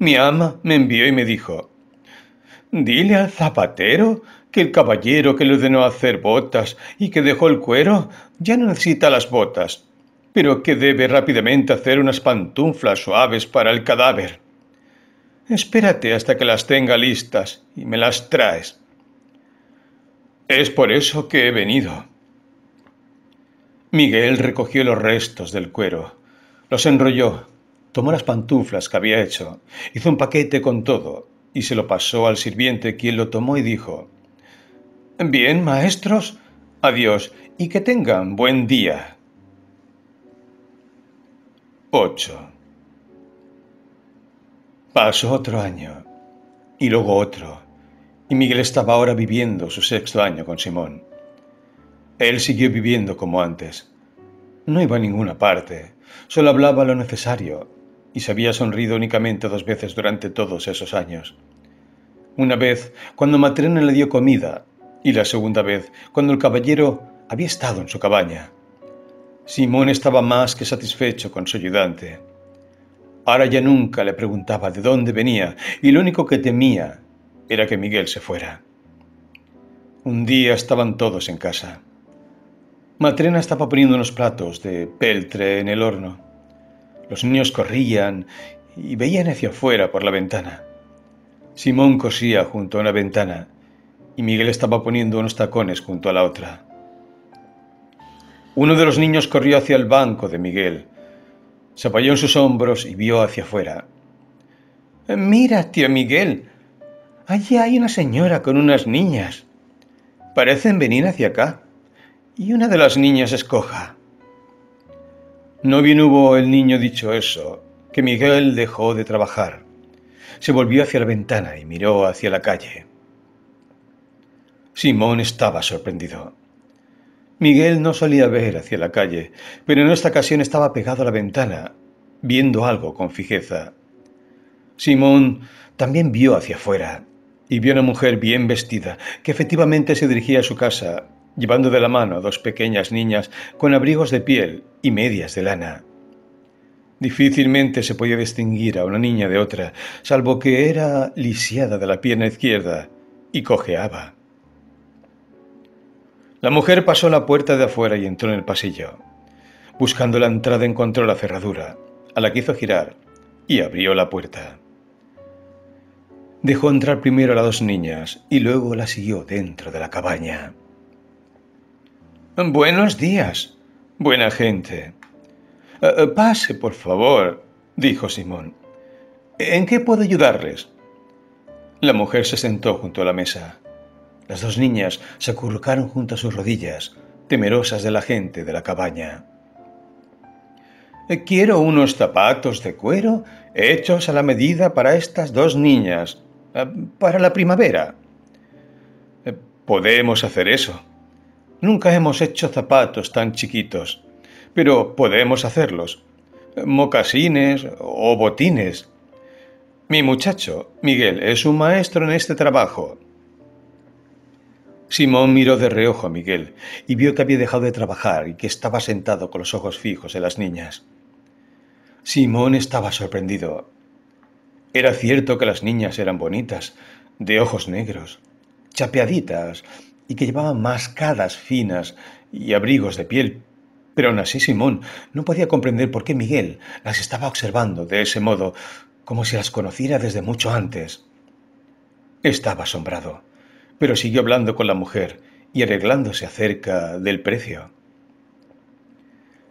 Mi ama me envió y me dijo Dile al zapatero que el caballero que le ordenó hacer botas y que dejó el cuero ya no necesita las botas, pero que debe rápidamente hacer unas pantuflas suaves para el cadáver. Espérate hasta que las tenga listas y me las traes. Es por eso que he venido. Miguel recogió los restos del cuero, los enrolló, tomó las pantuflas que había hecho, hizo un paquete con todo y se lo pasó al sirviente, quien lo tomó y dijo Bien, maestros, adiós y que tengan buen día. 8. Pasó otro año, y luego otro, y Miguel estaba ahora viviendo su sexto año con Simón. Él siguió viviendo como antes. No iba a ninguna parte, solo hablaba lo necesario, y se había sonrido únicamente dos veces durante todos esos años. Una vez, cuando Matrena le dio comida, y la segunda vez, cuando el caballero había estado en su cabaña. Simón estaba más que satisfecho con su ayudante. Ahora ya nunca le preguntaba de dónde venía y lo único que temía era que Miguel se fuera. Un día estaban todos en casa. Matrena estaba poniendo unos platos de peltre en el horno. Los niños corrían y veían hacia afuera por la ventana. Simón cosía junto a una ventana y Miguel estaba poniendo unos tacones junto a la otra. Uno de los niños corrió hacia el banco de Miguel. Se apoyó en sus hombros y vio hacia afuera. Mira, tío Miguel, allí hay una señora con unas niñas. Parecen venir hacia acá. Y una de las niñas es coja. No bien hubo el niño dicho eso, que Miguel dejó de trabajar. Se volvió hacia la ventana y miró hacia la calle. Simón estaba sorprendido. Miguel no solía ver hacia la calle, pero en esta ocasión estaba pegado a la ventana, viendo algo con fijeza. Simón también vio hacia afuera y vio una mujer bien vestida que efectivamente se dirigía a su casa, llevando de la mano a dos pequeñas niñas con abrigos de piel y medias de lana. Difícilmente se podía distinguir a una niña de otra, salvo que era lisiada de la pierna izquierda y cojeaba. La mujer pasó la puerta de afuera y entró en el pasillo. Buscando la entrada encontró la cerradura, a la que hizo girar, y abrió la puerta. Dejó entrar primero a las dos niñas y luego la siguió dentro de la cabaña. Buenos días, buena gente. Eh, eh, pase, por favor, dijo Simón. ¿En qué puedo ayudarles? La mujer se sentó junto a la mesa. Las dos niñas se acurrucaron junto a sus rodillas, temerosas de la gente de la cabaña. Quiero unos zapatos de cuero hechos a la medida para estas dos niñas, eh, para la primavera. Eh, podemos hacer eso. Nunca hemos hecho zapatos tan chiquitos, pero podemos hacerlos. Mocasines o botines. Mi muchacho, Miguel, es un maestro en este trabajo Simón miró de reojo a Miguel y vio que había dejado de trabajar y que estaba sentado con los ojos fijos en las niñas. Simón estaba sorprendido. Era cierto que las niñas eran bonitas, de ojos negros, chapeaditas y que llevaban mascadas finas y abrigos de piel, pero aún así Simón no podía comprender por qué Miguel las estaba observando de ese modo, como si las conociera desde mucho antes. Estaba asombrado pero siguió hablando con la mujer y arreglándose acerca del precio.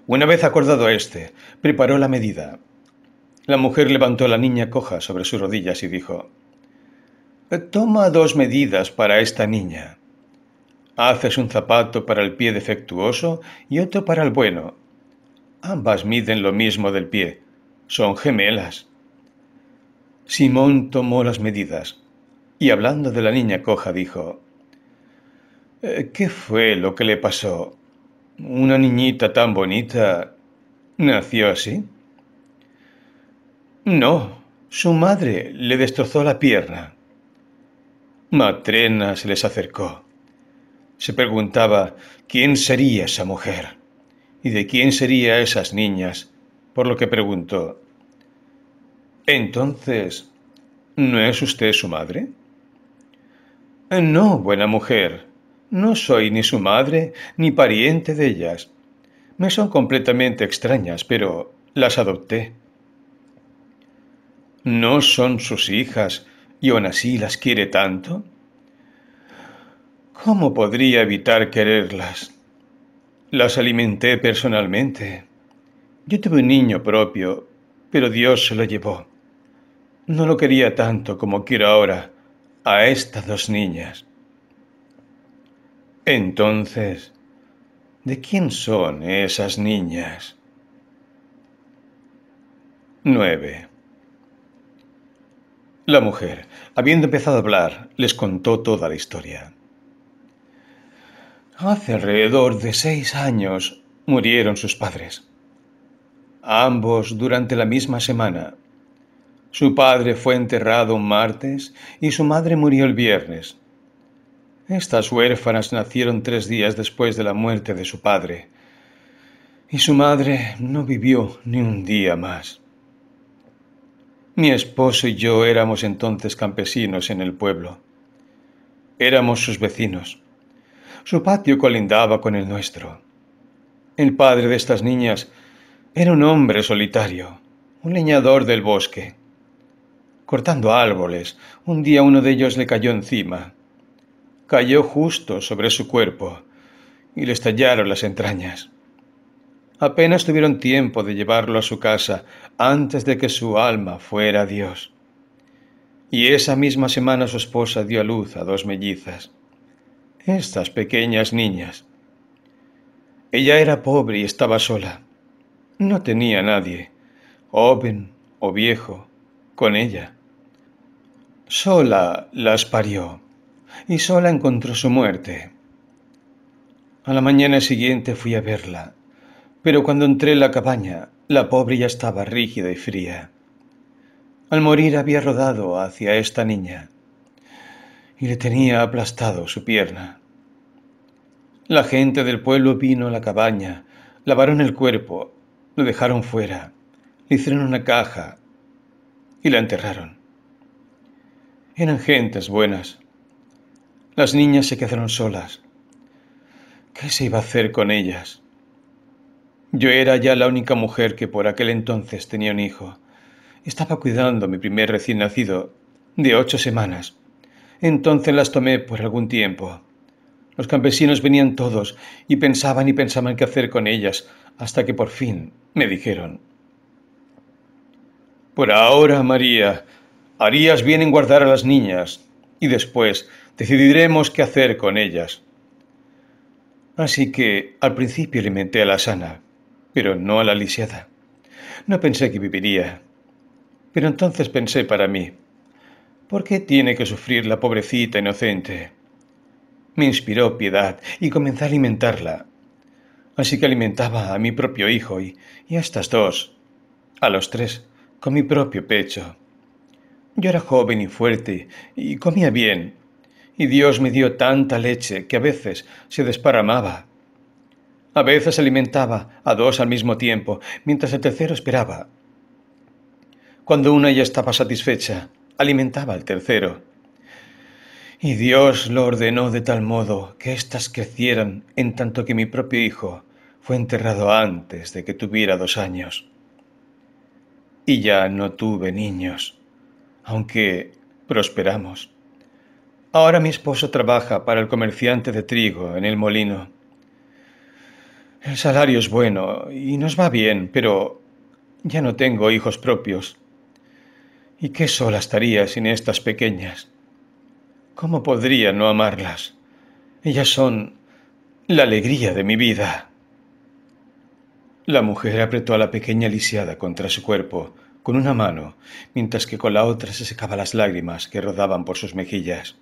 Una vez acordado este, preparó la medida. La mujer levantó a la niña coja sobre sus rodillas y dijo Toma dos medidas para esta niña. Haces un zapato para el pie defectuoso y otro para el bueno. Ambas miden lo mismo del pie. Son gemelas. Simón tomó las medidas y hablando de la niña coja dijo, eh, ¿Qué fue lo que le pasó? Una niñita tan bonita nació así. No, su madre le destrozó la pierna. Matrena se les acercó. Se preguntaba quién sería esa mujer y de quién serían esas niñas, por lo que preguntó. Entonces, ¿no es usted su madre? No, buena mujer, no soy ni su madre ni pariente de ellas. Me son completamente extrañas, pero las adopté. ¿No son sus hijas y aún así las quiere tanto? ¿Cómo podría evitar quererlas? Las alimenté personalmente. Yo tuve un niño propio, pero Dios se lo llevó. No lo quería tanto como quiero ahora a estas dos niñas. Entonces, ¿de quién son esas niñas? 9. La mujer, habiendo empezado a hablar, les contó toda la historia. Hace alrededor de seis años murieron sus padres. Ambos durante la misma semana. Su padre fue enterrado un martes y su madre murió el viernes. Estas huérfanas nacieron tres días después de la muerte de su padre, y su madre no vivió ni un día más. Mi esposo y yo éramos entonces campesinos en el pueblo. Éramos sus vecinos. Su patio colindaba con el nuestro. El padre de estas niñas era un hombre solitario, un leñador del bosque. Cortando árboles, un día uno de ellos le cayó encima cayó justo sobre su cuerpo y le estallaron las entrañas. Apenas tuvieron tiempo de llevarlo a su casa antes de que su alma fuera a Dios. Y esa misma semana su esposa dio a luz a dos mellizas, estas pequeñas niñas. Ella era pobre y estaba sola. No tenía nadie, joven o viejo, con ella. Sola las parió y sola encontró su muerte. A la mañana siguiente fui a verla, pero cuando entré en la cabaña, la pobre ya estaba rígida y fría. Al morir había rodado hacia esta niña y le tenía aplastado su pierna. La gente del pueblo vino a la cabaña, lavaron el cuerpo, lo dejaron fuera, le hicieron una caja y la enterraron. Eran gentes buenas, las niñas se quedaron solas. ¿Qué se iba a hacer con ellas? Yo era ya la única mujer que por aquel entonces tenía un hijo. Estaba cuidando a mi primer recién nacido, de ocho semanas. Entonces las tomé por algún tiempo. Los campesinos venían todos y pensaban y pensaban qué hacer con ellas, hasta que por fin me dijeron Por ahora, María, harías bien en guardar a las niñas, y después decidiremos qué hacer con ellas. Así que al principio alimenté a la sana, pero no a la lisiada. No pensé que viviría. Pero entonces pensé para mí, ¿por qué tiene que sufrir la pobrecita inocente? Me inspiró piedad y comencé a alimentarla. Así que alimentaba a mi propio hijo y, a estas dos, a los tres, con mi propio pecho. Yo era joven y fuerte y comía bien, y Dios me dio tanta leche que a veces se desparramaba. A veces alimentaba a dos al mismo tiempo, mientras el tercero esperaba. Cuando una ya estaba satisfecha, alimentaba al tercero. Y Dios lo ordenó de tal modo que éstas crecieran en tanto que mi propio hijo fue enterrado antes de que tuviera dos años. Y ya no tuve niños, aunque prosperamos. Ahora mi esposo trabaja para el comerciante de trigo en el molino. El salario es bueno y nos va bien, pero ya no tengo hijos propios. ¿Y qué sola estaría sin estas pequeñas? ¿Cómo podría no amarlas? Ellas son la alegría de mi vida. La mujer apretó a la pequeña lisiada contra su cuerpo con una mano, mientras que con la otra se secaba las lágrimas que rodaban por sus mejillas.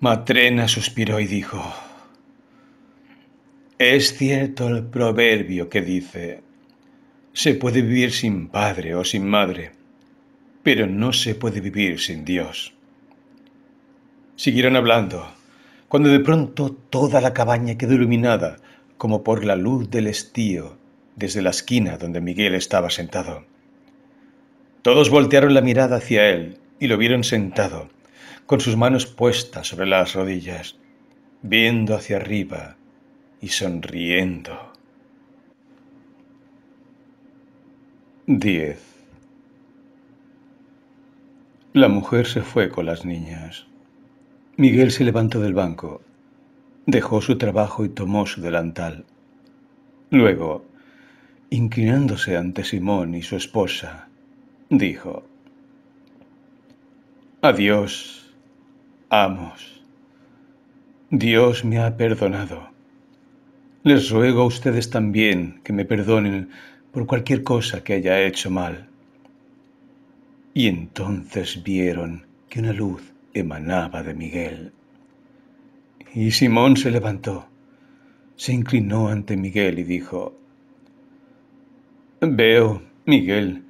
Matrena suspiró y dijo, Es cierto el proverbio que dice, se puede vivir sin padre o sin madre, pero no se puede vivir sin Dios. Siguieron hablando, cuando de pronto toda la cabaña quedó iluminada como por la luz del estío desde la esquina donde Miguel estaba sentado. Todos voltearon la mirada hacia él y lo vieron sentado, con sus manos puestas sobre las rodillas, viendo hacia arriba y sonriendo. 10. La mujer se fue con las niñas. Miguel se levantó del banco, dejó su trabajo y tomó su delantal. Luego inclinándose ante Simón y su esposa, dijo, Adiós, amos. Dios me ha perdonado. Les ruego a ustedes también que me perdonen por cualquier cosa que haya hecho mal. Y entonces vieron que una luz emanaba de Miguel. Y Simón se levantó, se inclinó ante Miguel y dijo, Veo, Miguel,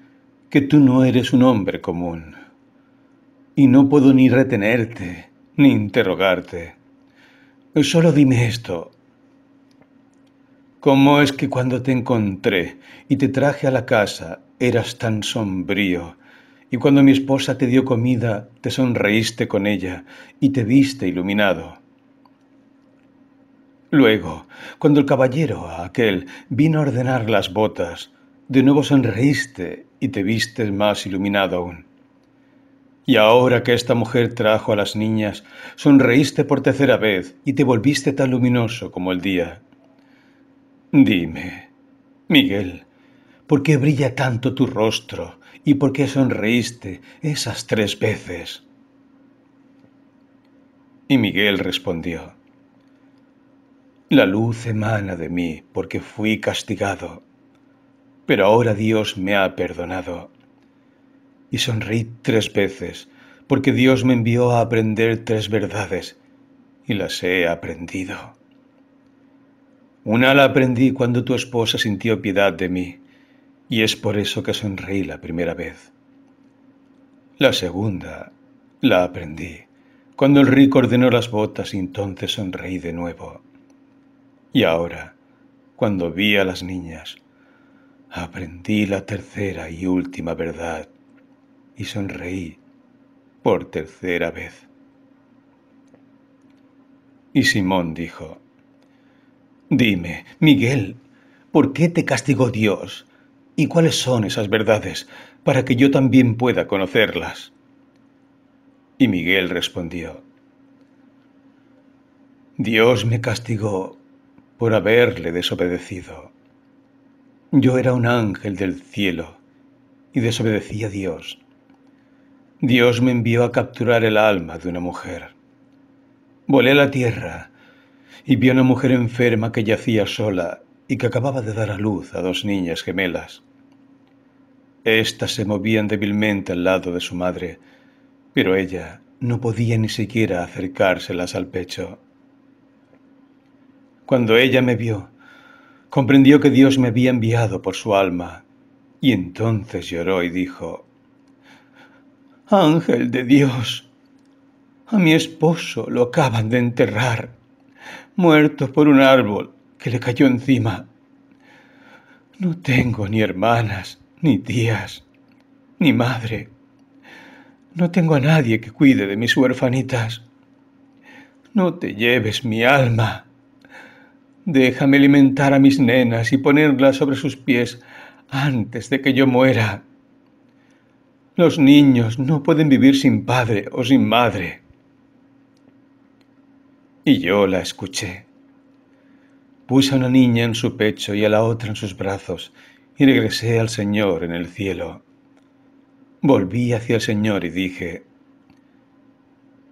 que tú no eres un hombre común, y no puedo ni retenerte, ni interrogarte. Solo dime esto. ¿Cómo es que cuando te encontré y te traje a la casa eras tan sombrío, y cuando mi esposa te dio comida te sonreíste con ella y te viste iluminado? Luego, cuando el caballero aquel vino a ordenar las botas, de nuevo sonreíste y te vistes más iluminado aún. Y ahora que esta mujer trajo a las niñas, sonreíste por tercera vez y te volviste tan luminoso como el día. Dime, Miguel, ¿por qué brilla tanto tu rostro y por qué sonreíste esas tres veces? Y Miguel respondió, La luz emana de mí porque fui castigado pero ahora Dios me ha perdonado. Y sonreí tres veces, porque Dios me envió a aprender tres verdades, y las he aprendido. Una la aprendí cuando tu esposa sintió piedad de mí, y es por eso que sonreí la primera vez. La segunda la aprendí cuando el rico ordenó las botas y entonces sonreí de nuevo. Y ahora, cuando vi a las niñas, aprendí la tercera y última verdad y sonreí por tercera vez. Y Simón dijo, Dime, Miguel, ¿por qué te castigó Dios? ¿Y cuáles son esas verdades para que yo también pueda conocerlas? Y Miguel respondió, Dios me castigó por haberle desobedecido yo era un ángel del cielo y desobedecí a Dios. Dios me envió a capturar el alma de una mujer. Volé a la tierra y vi a una mujer enferma que yacía sola y que acababa de dar a luz a dos niñas gemelas. Estas se movían débilmente al lado de su madre, pero ella no podía ni siquiera acercárselas al pecho. Cuando ella me vio, comprendió que Dios me había enviado por su alma, y entonces lloró y dijo, Ángel de Dios, a mi esposo lo acaban de enterrar, muerto por un árbol que le cayó encima. No tengo ni hermanas, ni tías, ni madre. No tengo a nadie que cuide de mis huerfanitas. No te lleves mi alma. Déjame alimentar a mis nenas y ponerlas sobre sus pies antes de que yo muera. Los niños no pueden vivir sin padre o sin madre. Y yo la escuché. Puse a una niña en su pecho y a la otra en sus brazos y regresé al Señor en el cielo. Volví hacia el Señor y dije,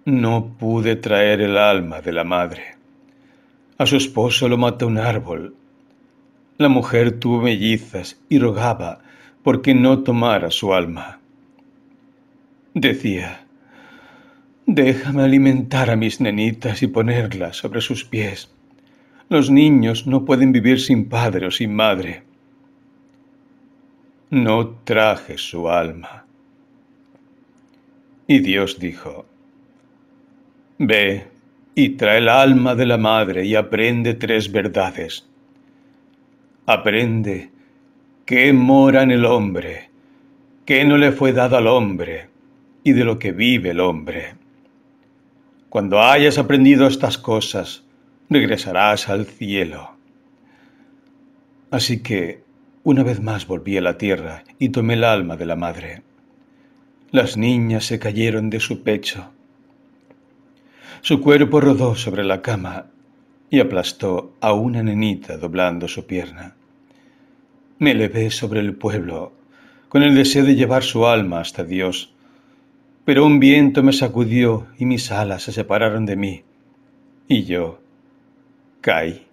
No pude traer el alma de la madre. A su esposo lo mató un árbol. La mujer tuvo mellizas y rogaba porque no tomara su alma. Decía, déjame alimentar a mis nenitas y ponerlas sobre sus pies. Los niños no pueden vivir sin padre o sin madre. No traje su alma. Y Dios dijo, Ve y trae el alma de la madre y aprende tres verdades. Aprende qué mora en el hombre, qué no le fue dado al hombre y de lo que vive el hombre. Cuando hayas aprendido estas cosas, regresarás al cielo. Así que una vez más volví a la tierra y tomé el alma de la madre. Las niñas se cayeron de su pecho su cuerpo rodó sobre la cama y aplastó a una nenita doblando su pierna. Me elevé sobre el pueblo con el deseo de llevar su alma hasta Dios, pero un viento me sacudió y mis alas se separaron de mí, y yo caí.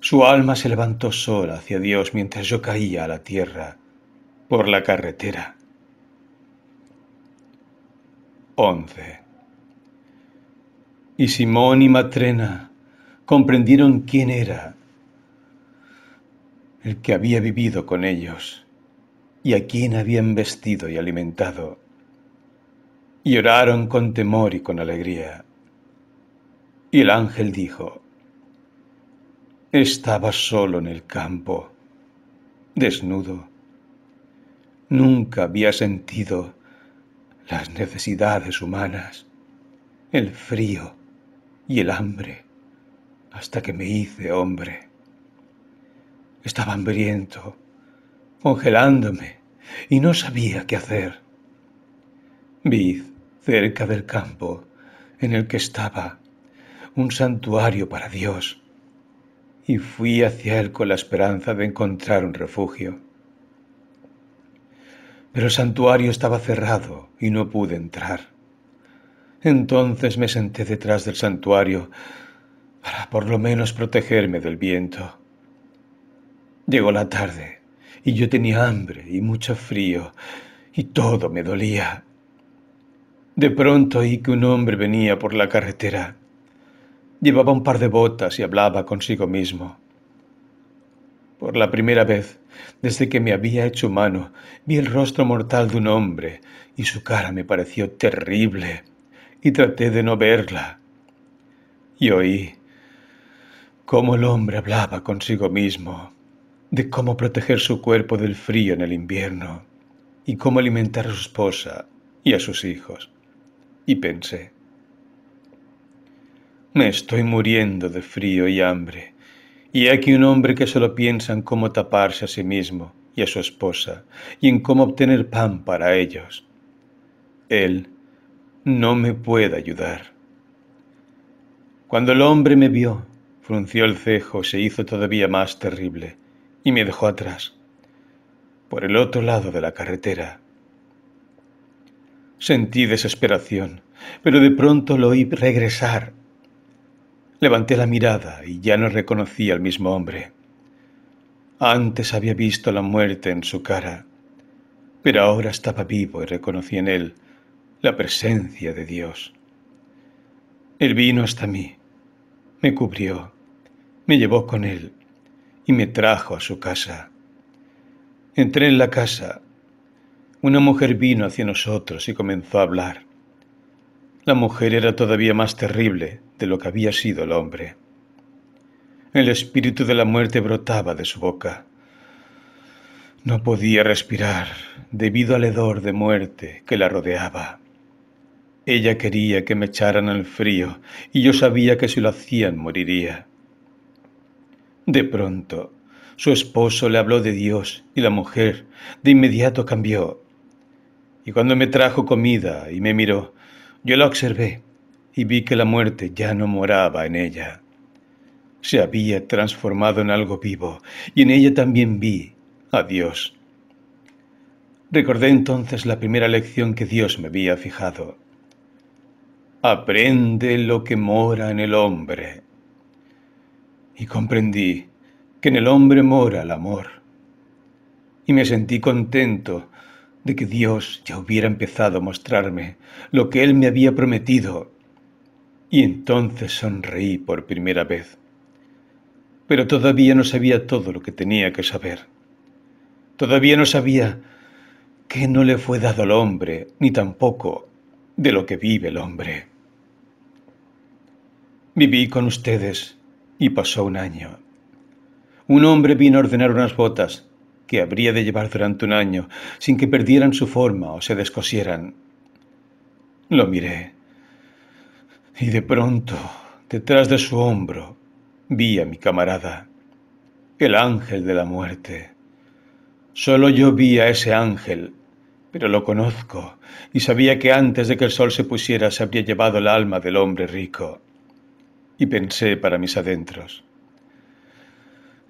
Su alma se levantó sola hacia Dios mientras yo caía a la tierra por la carretera. 11 y Simón y Matrena comprendieron quién era el que había vivido con ellos y a quién habían vestido y alimentado. Y oraron con temor y con alegría. Y el ángel dijo, estaba solo en el campo, desnudo. Nunca había sentido las necesidades humanas, el frío, y el hambre hasta que me hice hombre. Estaba hambriento, congelándome, y no sabía qué hacer. Vi cerca del campo en el que estaba un santuario para Dios, y fui hacia él con la esperanza de encontrar un refugio. Pero el santuario estaba cerrado y no pude entrar. Entonces me senté detrás del santuario para por lo menos protegerme del viento. Llegó la tarde y yo tenía hambre y mucho frío y todo me dolía. De pronto oí que un hombre venía por la carretera. Llevaba un par de botas y hablaba consigo mismo. Por la primera vez, desde que me había hecho humano, vi el rostro mortal de un hombre y su cara me pareció terrible y traté de no verla. Y oí cómo el hombre hablaba consigo mismo de cómo proteger su cuerpo del frío en el invierno y cómo alimentar a su esposa y a sus hijos. Y pensé, me estoy muriendo de frío y hambre, y aquí un hombre que solo piensa en cómo taparse a sí mismo y a su esposa y en cómo obtener pan para ellos. Él no me puede ayudar. Cuando el hombre me vio, frunció el cejo, se hizo todavía más terrible y me dejó atrás, por el otro lado de la carretera. Sentí desesperación, pero de pronto lo oí regresar. Levanté la mirada y ya no reconocí al mismo hombre. Antes había visto la muerte en su cara, pero ahora estaba vivo y reconocí en él la presencia de Dios. Él vino hasta mí, me cubrió, me llevó con él y me trajo a su casa. Entré en la casa. Una mujer vino hacia nosotros y comenzó a hablar. La mujer era todavía más terrible de lo que había sido el hombre. El espíritu de la muerte brotaba de su boca. No podía respirar debido al hedor de muerte que la rodeaba. Ella quería que me echaran al frío y yo sabía que si lo hacían moriría. De pronto, su esposo le habló de Dios y la mujer de inmediato cambió. Y cuando me trajo comida y me miró, yo la observé y vi que la muerte ya no moraba en ella. Se había transformado en algo vivo y en ella también vi a Dios. Recordé entonces la primera lección que Dios me había fijado aprende lo que mora en el hombre. Y comprendí que en el hombre mora el amor. Y me sentí contento de que Dios ya hubiera empezado a mostrarme lo que Él me había prometido. Y entonces sonreí por primera vez. Pero todavía no sabía todo lo que tenía que saber. Todavía no sabía que no le fue dado al hombre, ni tampoco de lo que vive el hombre. Viví con ustedes y pasó un año. Un hombre vino a ordenar unas botas que habría de llevar durante un año sin que perdieran su forma o se descosieran. Lo miré y de pronto, detrás de su hombro, vi a mi camarada, el ángel de la muerte. Solo yo vi a ese ángel, pero lo conozco y sabía que antes de que el sol se pusiera se habría llevado el alma del hombre rico y pensé para mis adentros.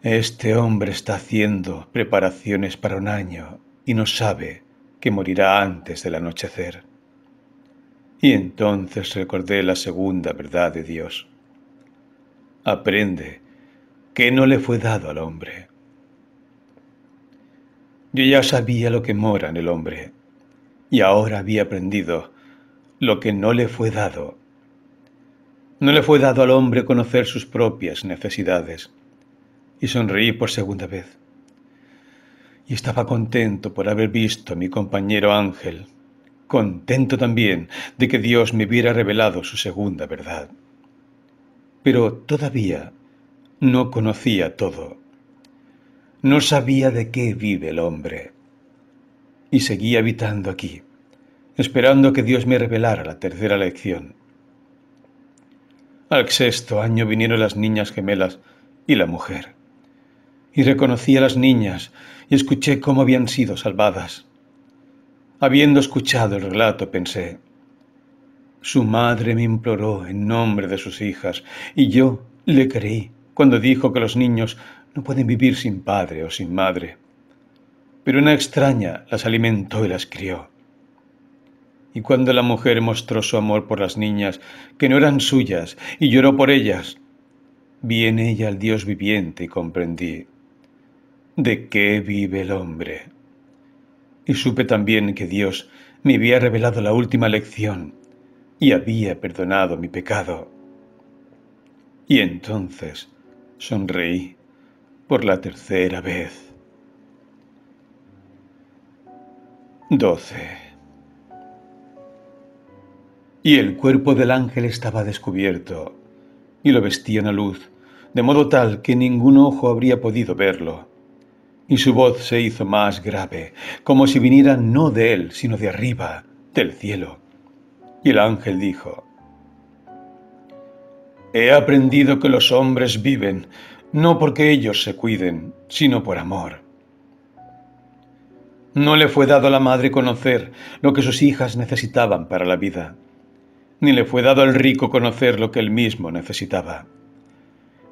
Este hombre está haciendo preparaciones para un año y no sabe que morirá antes del anochecer. Y entonces recordé la segunda verdad de Dios. Aprende que no le fue dado al hombre. Yo ya sabía lo que mora en el hombre y ahora había aprendido lo que no le fue dado no le fue dado al hombre conocer sus propias necesidades. Y sonreí por segunda vez. Y estaba contento por haber visto a mi compañero Ángel, contento también de que Dios me hubiera revelado su segunda verdad. Pero todavía no conocía todo. No sabía de qué vive el hombre. Y seguía habitando aquí, esperando que Dios me revelara la tercera lección al sexto año vinieron las niñas gemelas y la mujer. Y reconocí a las niñas y escuché cómo habían sido salvadas. Habiendo escuchado el relato, pensé, su madre me imploró en nombre de sus hijas, y yo le creí cuando dijo que los niños no pueden vivir sin padre o sin madre. Pero una extraña las alimentó y las crió. Y cuando la mujer mostró su amor por las niñas, que no eran suyas, y lloró por ellas, vi en ella al Dios viviente y comprendí de qué vive el hombre. Y supe también que Dios me había revelado la última lección y había perdonado mi pecado. Y entonces sonreí por la tercera vez. 12. Y el cuerpo del ángel estaba descubierto, y lo vestían a luz, de modo tal que ningún ojo habría podido verlo. Y su voz se hizo más grave, como si viniera no de él, sino de arriba, del cielo. Y el ángel dijo, He aprendido que los hombres viven, no porque ellos se cuiden, sino por amor. No le fue dado a la madre conocer lo que sus hijas necesitaban para la vida ni le fue dado al rico conocer lo que él mismo necesitaba.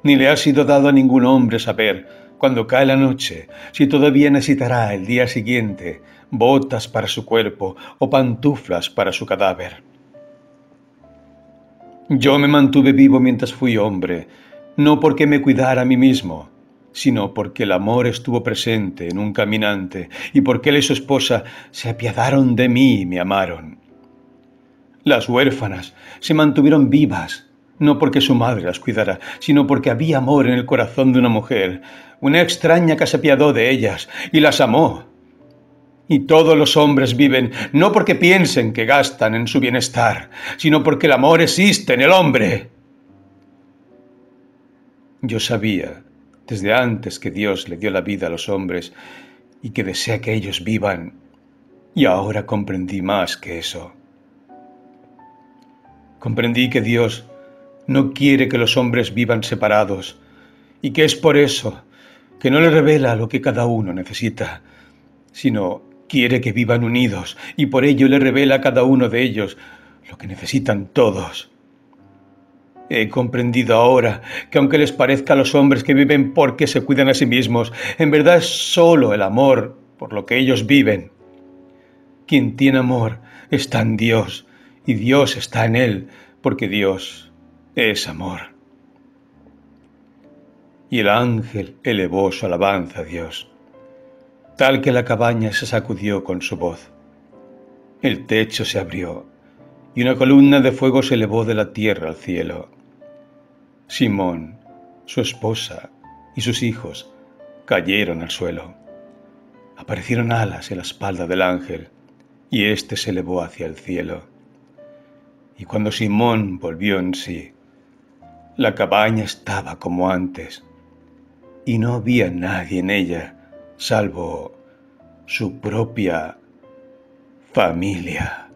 Ni le ha sido dado a ningún hombre saber, cuando cae la noche, si todavía necesitará el día siguiente botas para su cuerpo o pantuflas para su cadáver. Yo me mantuve vivo mientras fui hombre, no porque me cuidara a mí mismo, sino porque el amor estuvo presente en un caminante y porque él y su esposa se apiadaron de mí y me amaron. Las huérfanas se mantuvieron vivas, no porque su madre las cuidara, sino porque había amor en el corazón de una mujer, una extraña que se apiadó de ellas y las amó. Y todos los hombres viven no porque piensen que gastan en su bienestar, sino porque el amor existe en el hombre. Yo sabía desde antes que Dios le dio la vida a los hombres y que desea que ellos vivan, y ahora comprendí más que eso. Comprendí que Dios no quiere que los hombres vivan separados y que es por eso que no le revela lo que cada uno necesita, sino quiere que vivan unidos y por ello le revela a cada uno de ellos lo que necesitan todos. He comprendido ahora que aunque les parezca a los hombres que viven porque se cuidan a sí mismos, en verdad es solo el amor por lo que ellos viven. Quien tiene amor está en Dios y Dios está en él, porque Dios es amor. Y el ángel elevó su alabanza a Dios, tal que la cabaña se sacudió con su voz. El techo se abrió y una columna de fuego se elevó de la tierra al cielo. Simón, su esposa y sus hijos cayeron al suelo. Aparecieron alas en la espalda del ángel y éste se elevó hacia el cielo. Y cuando Simón volvió en sí, la cabaña estaba como antes y no había nadie en ella salvo su propia familia.